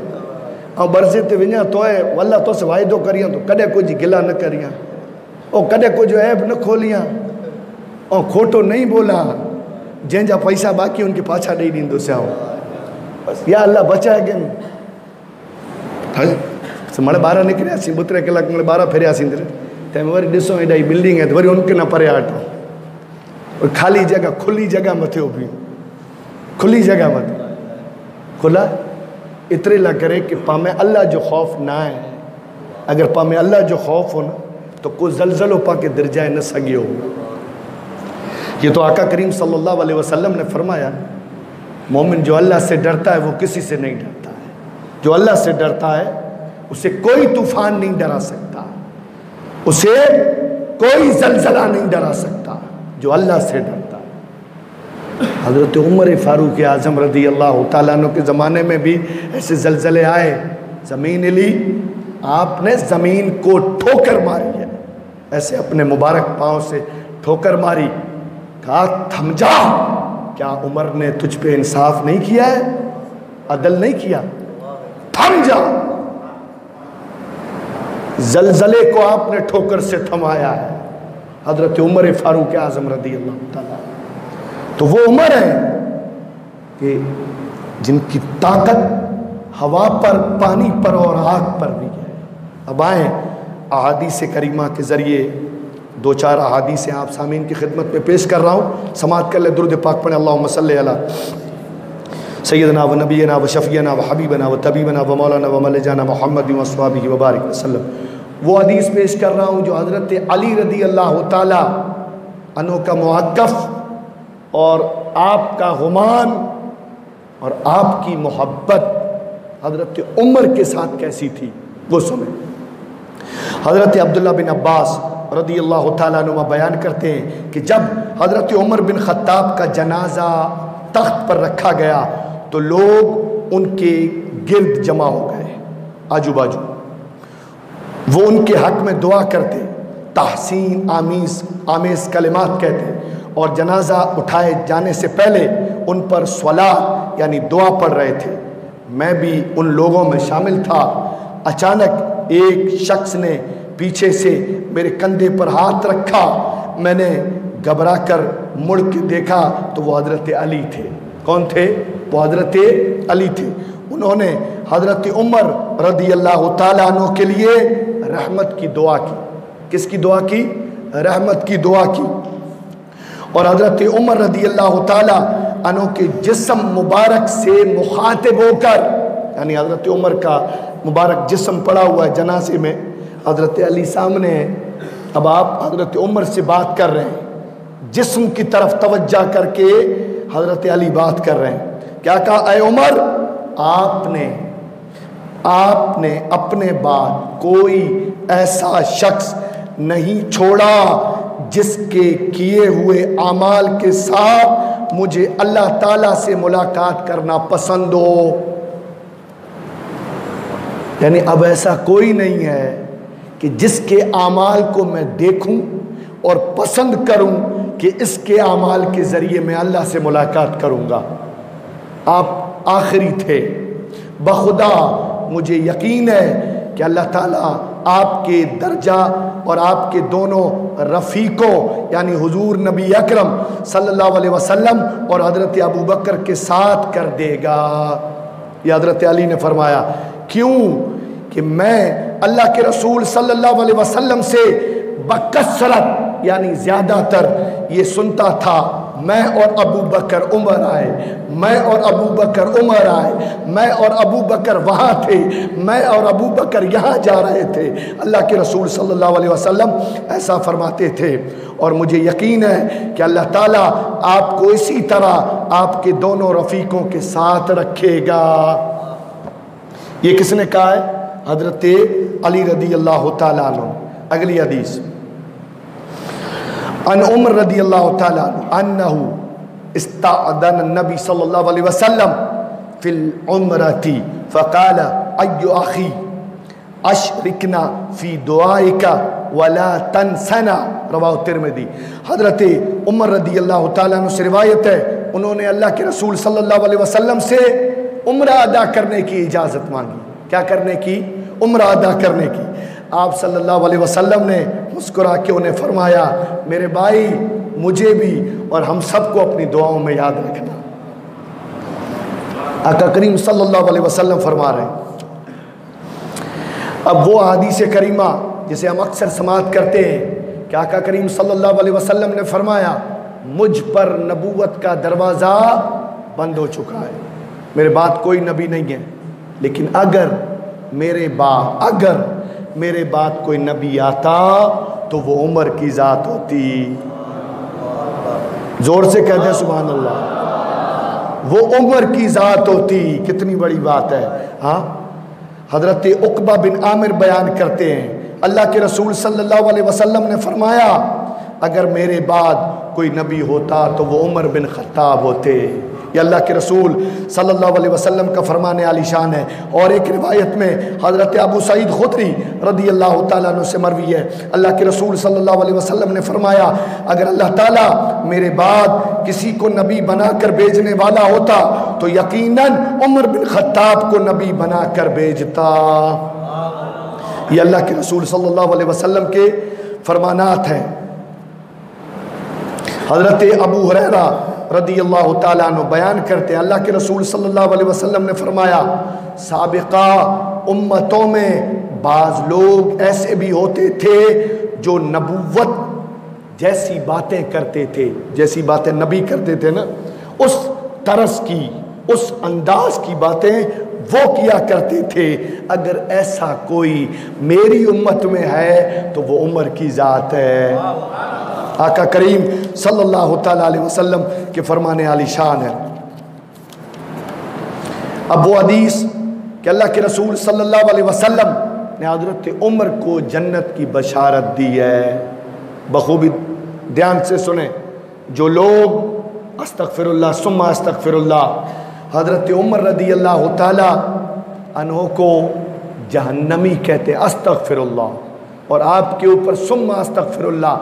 ऐं बर्जे ते वञा, तोए वल्ला तोसि वाइदो करियाँ तो कॾहिं कुझु गिला न करियाँ। ओ कॾहिं कुझु ऐब न खोलियाँ। ऐं खोटो नहीं बोला। जंहिंजा पैसा बाक़ी उनखे पाछा ॾेई ॾींदुसि आउं बसि या अलाह बचाए कनि मणे ॿाहिरि निकिरियासीं ॿ टे कलाक मणे ॿाहिरि फिरियासीं वरी ॾिसो हेॾा बिल्डिंग आहे त वरी उनखे न परे हटो ख़ाली जॻह खुली जॻह मथे उभी खुली जॻह मथे खुला? एतिरे लाइ करे कि पामे अल्लाह जो ख़ौफ़ ना है। अगर पामे अल्लाह जो ख़ौफ़ हो न तो कोई जलजलो पाके दिरजाए न सघियो ये तो आका करीम सल्लल्लाहु अलैहि वसल्लम ने फरमाया, मोमिन जो अल्लाह से डरता है, वो किसी से नहीं डरता है। जो अल्लाह से डरता है उसे कोई तूफ़ान नहीं डरा सकता। उसे कोई जलजला नहीं डरा सकता, जो अल्लाह से डरता। हज़रत उमर फारूक आज़म रदी अल्लाह तु के ज़माने में भी ऐसे जलजले आए, ज़मीन ली, आपने ज़मीन को ठोकर मारी है ऐसे अपने मुबारक पाँव से ठोकर मारी, कहा, थम जा क्या उमर ने तुझ पे इंसाफ नहीं किया है? अदल नहीं किया? थम जा जलजले को आपने ठोकर से थमाया है। हज़रत उमर फारूक आज़म रदी अल्लाह तो वो उमर है कि जिनकी ताकत हवा पर, पानी पर और आग पर भी है। अब आए अहादी से करीमा के ज़रिए दो चार अहादी से आप सामीन की खिदमत में पेश कर रहा हूँ। समात कर ले, दुरुद पाक पढ़े अल्लाह मसल सैदना व नबीना व शफ़ीना व हबीबना व तबीबना व मौलाना व मलजाना मोहम्मद वसवाबी वबारक वसलम वो हदीस पेश कर रहा हूँ जो हज़रत अली रदी अल्लाह तनो का मौक़फ़ और आपका गुमान और आपकी मोहब्बत हज़रत उमर के साथ कैसी थी, वो सुने। हज़रत अब्दुल्ला बिन अब्बास रदी अल्लाह तुमा बयान करते हैं कि जब हज़रत उमर बिन ख़त्ताब का जनाजा तख्त पर रखा गया तो लोग उनके गिर्द जमा हो गए। आजू बाजू वो उनके हक में दुआ करते, तहसीन आमीस, आमेस कलिमात कहते, और जनाजा उठाए जाने से पहले उन पर स्वला यानी दुआ पढ़ रहे थे। मैं भी उन लोगों में शामिल था। अचानक एक शख्स ने पीछे से मेरे कंधे पर हाथ रखा। मैंने घबरा कर मुड़ के देखा तो वो हज़रत अली थे। कौन थे? वो हज़रत अली थे। उन्होंने हज़रत उमर रदी अल्लाह तु के लिए रहमत की दुआ की। किसकी दुआ की? रहमत की दुआ की। और हज़रत उमर रदी अल्लाह तु के जिसम मुबारक से मुखातिब होकर, यानी हज़रत उमर का मुबारक जिसम पड़ा हुआ है जनासे में, हज़रत अली सामने है। अब आप हज़रत उमर से बात कर रहे हैं। जिस्म की तरफ़ तवज्जा करके हज़रत अली बात कर रहे हैं। क्या कहा? अय उमर, आपने आपने अपने बाद कोई ऐसा शख्स नहीं छोड़ा जिसके किए हुए अमाल के साथ मुझे अल्लाह ताला से मुलाकात करना पसंद हो। यानी अब ऐसा कोई नहीं है कि जिसके अमाल को मैं देखूँ और पसंद करूँ कि इसके अमाल के ज़रिए मैं अल्लाह से मुलाकात करूँगा। आप आखिरी थे। बखुदा मुझे यकीन है कि अल्लाह ताला आपके दर्जा और आपके दोनों रफ़ीकों, यानी हुजूर नबी अकरम सल्लल्लाहु अलैहि वसल्लम और हज़रत अबू बकर के साथ कर देगा। ये हज़रत अली ने फरमाया, क्यों कि मैं अल्लाह के रसूल सल्लल्लाहु अलैहि वसल्लम से बकसरत यानी ज़्यादातर ये सुनता था मैं और अबू बकर उमर आए, मैं और अबू बकर उमर आए, मैं और अबू बकर वहाँ थे, मैं और अबू बकर यहाँ जा रहे थे। अल्लाह के रसूल सल्लल्लाहु अलैहि वसल्लम ऐसा फरमाते थे, और मुझे यकीन है कि अल्लाह ताला आपको इसी तरह आपके दोनों रफ़ीकों के साथ रखेगा। ये किसने कहा है? हज़रत अली रदी अल्लाह तु अगली हदीस। अन उमर रदी अल्लाह तन्नहु नबी सल्लल्लाहु अलैहि वसल्लम फिल उमरती फ़काल अय्यो आखी अशरिकना फ़ी दुआइका वला तनसना रवा तिरमिदी हज़रत उमर रदी अल्लाह तु से रिवायत है उन्होंने अल्लाह के रसूल सल्लल्लाहु अलैहि वसल्लम से उम्र अदा करने की इजाज़त मांगी क्या करने की उम्र अदा करने की आप सल्लल्लाहु अलैहि वसल्लम ने मुस्कुरा के उन्हें फरमाया, मेरे भाई, मुझे भी और हम सबको अपनी दुआओं में याद रखना। आका करीम सल्लल्लाहु अलैहि वसल्लम फरमा रहे अब वो हदीस करीमा, जिसे हम अक्सर समात करते हैं, कि आका करीम सल्लल्लाहु अलैहि वसल्लम ने फरमाया, मुझ पर नबूवत का दरवाज़ा बंद हो चुका है। मेरे बात कोई नबी नहीं है, लेकिन अगर मेरे बा, अगर मेरे बाद कोई नबी आता तो वो उम्र की ज़ात होती। ज़ोर से कहते हैं सुबह अल्लाह वो उम्र की ज़ात होती, कितनी बड़ी बात है। हाँ? हज़रत उकबा बिन आमिर बयान करते हैं, अल्लाह के रसूल सल्लल्लाहु अलैहि वसल्लम ने फरमाया, अगर मेरे बाद कोई नबी होता तो वो उमर बिन खत्ताब होते। ये अल्लाह के रसूल सल्लल्लाहु अलैहि वसल्लम का फरमान आली शान है। और एक रिवायत में हज़रत अबू सईद खुदरी रदी अल्लाह तु से मरवी है। अल्लाह के रसूल सल्लल्लाहु अलैहि वसल्लम ने फरमाया, अगर अल्लाह ताला मेरे बाद किसी को नबी बनाकर भेजने वाला होता तो यकीनन उमर बिन खत्ताब को नबी बनाकर भेजता। ये अल्लाह के रसूल सल्लल्लाहु अलैहि वसल्लम के फरमानात हैं। हज़रत अबू हुरैरा रदी अल्लाह तु बयान करते अल्लाह के रसूल सल्लल्लाहु अलैहि वसल्लम ने फरमाया, सबका उम्मतों में बाज़ लोग ऐसे भी होते थे जो नबूवत जैसी बातें करते थे, जैसी बातें नबी करते थे ना। उस तरस की, उस अंदाज की बातें वो किया करते थे। अगर ऐसा कोई मेरी उम्मत में है तो वो उम्र की ज़ात है। आका करीम सल्लल्लाहु अलैहि वसल्लम के फरमाने वाली शान है। अब वो हदीस कि अल्लाह के रसूल सल्लल्लाहु अलैहि वसल्लम ने हज़रत उम्र को जन्नत की बशारत दी है। बखूबी ध्यान से सुने। जो लोग अस्तफ़िरल्ला सुम्मा अस्तफ़िरल्ला हज़रत उमर रदी अल्लाह तहों को जहन्नमी कहते अस्तफ़िरल्ला और आपके ऊपर सुम्मा अस्तफ़िरल्ला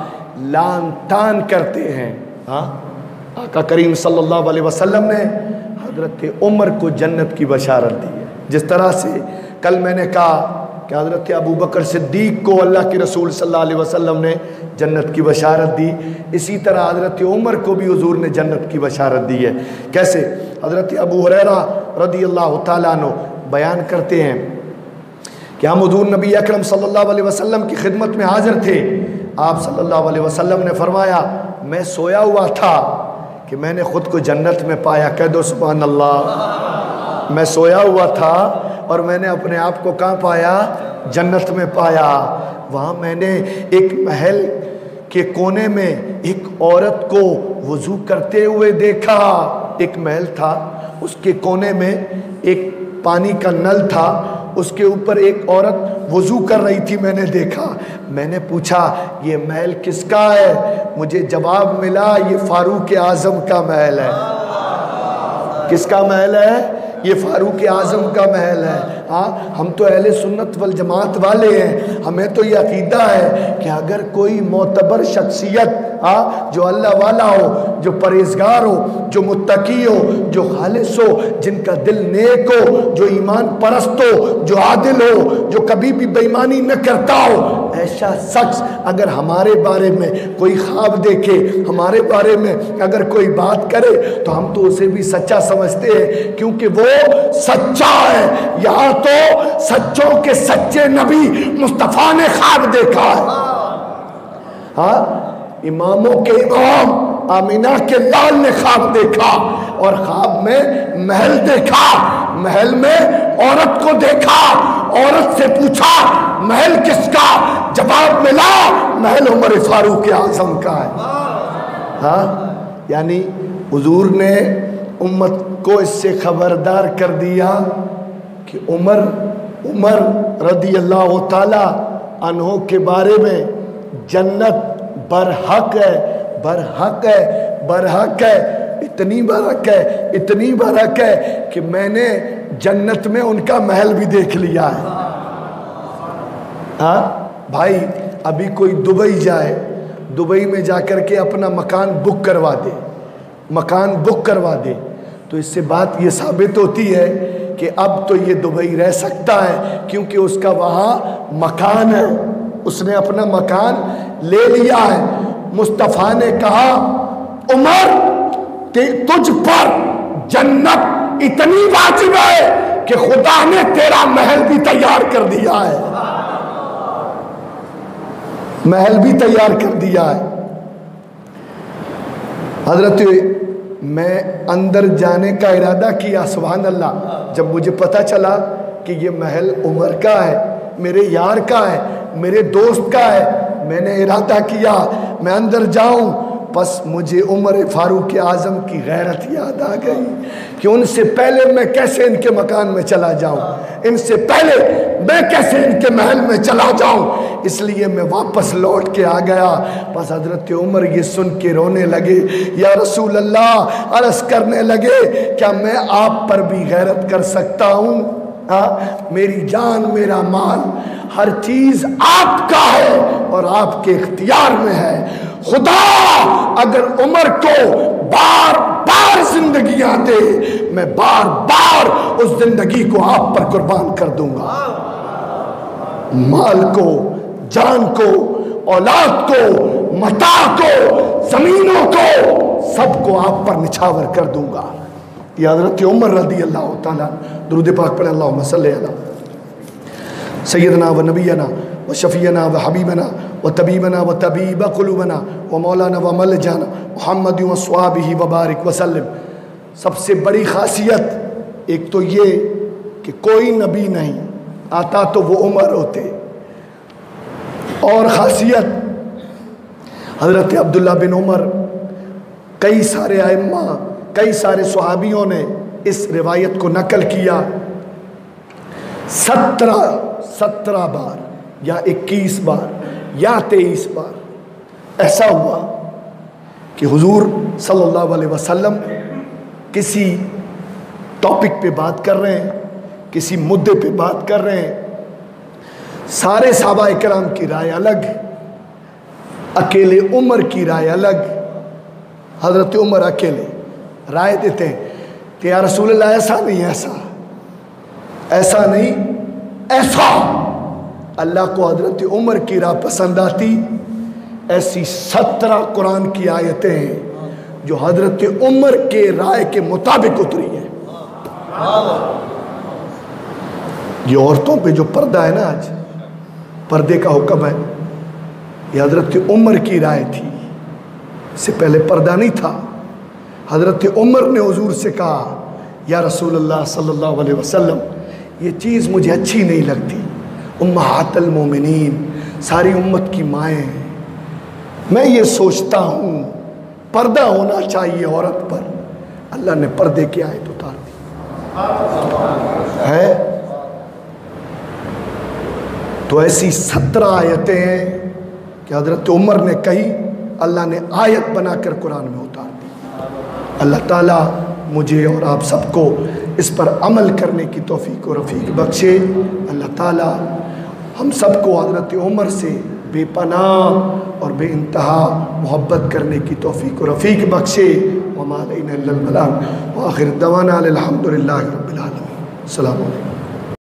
लान तान करते हैं। हाँ? आका करीम सल्लल्लाहु अलैहि वसल्लम ने हज़रत उमर को जन्नत की बशारत दी है। जिस तरह से कल मैंने कहा कि हज़रत अबू बकर सिद्दीक को अल्लाह के रसूल सल्लल्लाहु अलैहि वसल्लम ने जन्नत की बशारत दी, इसी तरह हज़रत उमर को भी हजूर ने जन्नत की बशारत दी है। कैसे? हज़रत अबू हुरैरा रदी अल्लाह तु बयान करते हैं कि हम हजूर नबी अकरम सल्लल्लाहु अलैहि वसल्लम की खिदमत में हाजिर थे। आप सल्लल्लाहु अलैहि वसल्लम ने फरमाया, मैं सोया हुआ था कि मैंने ख़ुद को जन्नत में पाया। कह दो सुबह अल्लाह मैं सोया हुआ था और मैंने अपने आप को कहाँ पाया? जन्नत में पाया। वहाँ मैंने एक महल के कोने में एक औरत को वज़ू करते हुए देखा। एक महल था। उसके कोने में एक पानी का नल था। उसके ऊपर एक औरत वज़ू कर रही थी, मैंने देखा। मैंने पूछा, ये महल किसका है? मुझे जवाब मिला, ये फारूक आज़म का महल है। किसका महल है? ये फारूक आज़म का महल है। हाँ हम तो अहले सुन्नत वल जमात वाले हैं। हमें तो ये अकीदा है कि अगर कोई मोतबर शख्सियत हाँ जो अल्लाह वाला हो, जो परहेजगार हो, जो मुतकी हो, जो खालिश हो, जिनका दिल नेक हो, जो ईमान परस्त हो, जो आदिल हो, जो कभी भी बेईमानी न करता हो, ऐसा शख्स अगर हमारे बारे में कोई ख्वाब देखे, हमारे बारे में अगर कोई बात करे तो हम तो उसे भी सच्चा समझते हैं, क्योंकि वो सच्चा है। यहाँ तो सच्चों के सच्चे नबी मुस्तफ़ा ने ख्वाब देखा है। हाँ इमामों के इमाम आमीना के लाल ने ख्वाब देखा और ख्वाब में महल देखा, महल में औरत को देखा, औरत से पूछा, महल किसका? जवाब मिला, महल उमर फारूक आज़म का है। हाँ यानी हुजूर ने उम्मत को इससे खबरदार कर दिया कि उमर उमर रदी अल्लाह अनहो के बारे में जन्नत बरहक है बरहक है बरहक है, इतनी बरक है, इतनी बरक है कि मैंने जन्नत में उनका महल भी देख लिया है। हाँ भाई, अभी कोई दुबई जाए, दुबई में जाकर के अपना मकान बुक करवा दे, मकान बुक करवा दे तो इससे बात ये साबित होती है कि अब तो ये दुबई रह सकता है, क्योंकि उसका वहाँ मकान है। उसने अपना मकान ले लिया है। मुस्तफ़ा ने कहा, उमर तुझ पर जन्नत इतनी वाजिब है कि खुदा ने तेरा महल भी तैयार कर दिया है। महल भी तैयार कर दिया है। हज़रत मैं अंदर जाने का इरादा किया सुबहान अल्लाह जब मुझे पता चला कि ये महल उमर का है, मेरे यार का है, मेरे दोस्त का है, मैंने इरादा किया, मैं अंदर जाऊँ बस मुझे उमर फारूक आज़म की गैरत याद आ गई कि उनसे पहले मैं कैसे इनके मकान में चला जाऊँ? इनसे पहले मैं कैसे इनके महल में चला जाऊँ? इसलिए मैं वापस लौट के आ गया। बस हज़रत उमर ये सुन के रोने लगे। या रसूल अल्लाह अर्ज़ करने लगे, क्या मैं आप पर भी गैरत कर सकता हूँ? हाँ मेरी जान, मेरा माल, हर चीज़ आपका है और आपके इख्तियार में है। खुदा, अगर उमर को बार बार ज़िंदगी दे मैं बार बार उस ज़िंदगी को आप पर कुर्बान कर दूँगा। माल को, जान को, औलाद को, मता को, जमीनों को, सबको आप पर निछावर कर दूँगा। ये हज़रत उमर रदी अल्लाह तरुद पाक पढ़े अल्लाह सैदना व नबीना व शफ़ीना व हबीबना व तबीबना व तबीब कुलूबना व मौलाना व मल जाना मोहम्मद स्वाबी वबारक वसलम सबसे बड़ी खासियत एक तो ये कि कोई नबी नहीं, आता तो वो उमर होते। और ख़ासियत हज़रत अब्दुल्ला बिन उमर, कई सारे आयमा कई सारे सुहाबियों ने इस रिवायत को नकल किया। सत्रह सत्रह बार या इक्कीस बार या तेईस बार। ऐसा हुआ कि हुजूर सल्लल्लाहु अलैहि वसल्लम किसी टॉपिक पे बात कर रहे हैं, किसी मुद्दे पे बात कर रहे हैं। सारे साहबा कराम की राय अलग अकेले उमर की राय अलग हज़रत उमर अकेले राय देते हैं कि या रसूल ऐसा नहीं, ऐसा। ऐसा नहीं ऐसा अल्लाह को हज़रत उमर की राह पसंद आती। ऐसी सत्रह कुरान की आयतें हैं जो हज़रत उमर के राय के मुताबिक उतरी है। ये औरतों पे जो पर्दा है ना आज, पर्दे का हुक्म है, ये हज़रत उमर की राय थी। इससे पहले पर्दा नहीं था। हज़रत उमर ने हजूर से कहा, या रसूल अल्लाह सल्लल्लाहु अलैहि वसल्लम ये चीज़ मुझे अच्छी नहीं लगती। उम्मातल मोमिनीन, सारी उम्मत की माएँ। मैं ये सोचता हूँ, पर्दा होना चाहिए औरत पर। अल्लाह ने पर्दे की आयत उतार दी। है? तो ऐसी सत्रह आयतें हैं कि हज़रत उमर ने कही, अल्लाह ने आयत बनाकर कुरान में उतार दी। अल्लाह ताला मुझे और आप सबको इस पर अमल करने की तोफ़ी को रफ़ीक बख्शे। अल्लाह ताला हम सबको हज़रत उमर से बेपना और बे इंतहा मोहब्बत करने की तोफ़ी को रफ़ीक बख्शे। वमाल आखिर दवाना अलहमदिल्ला रबालम अल्लाम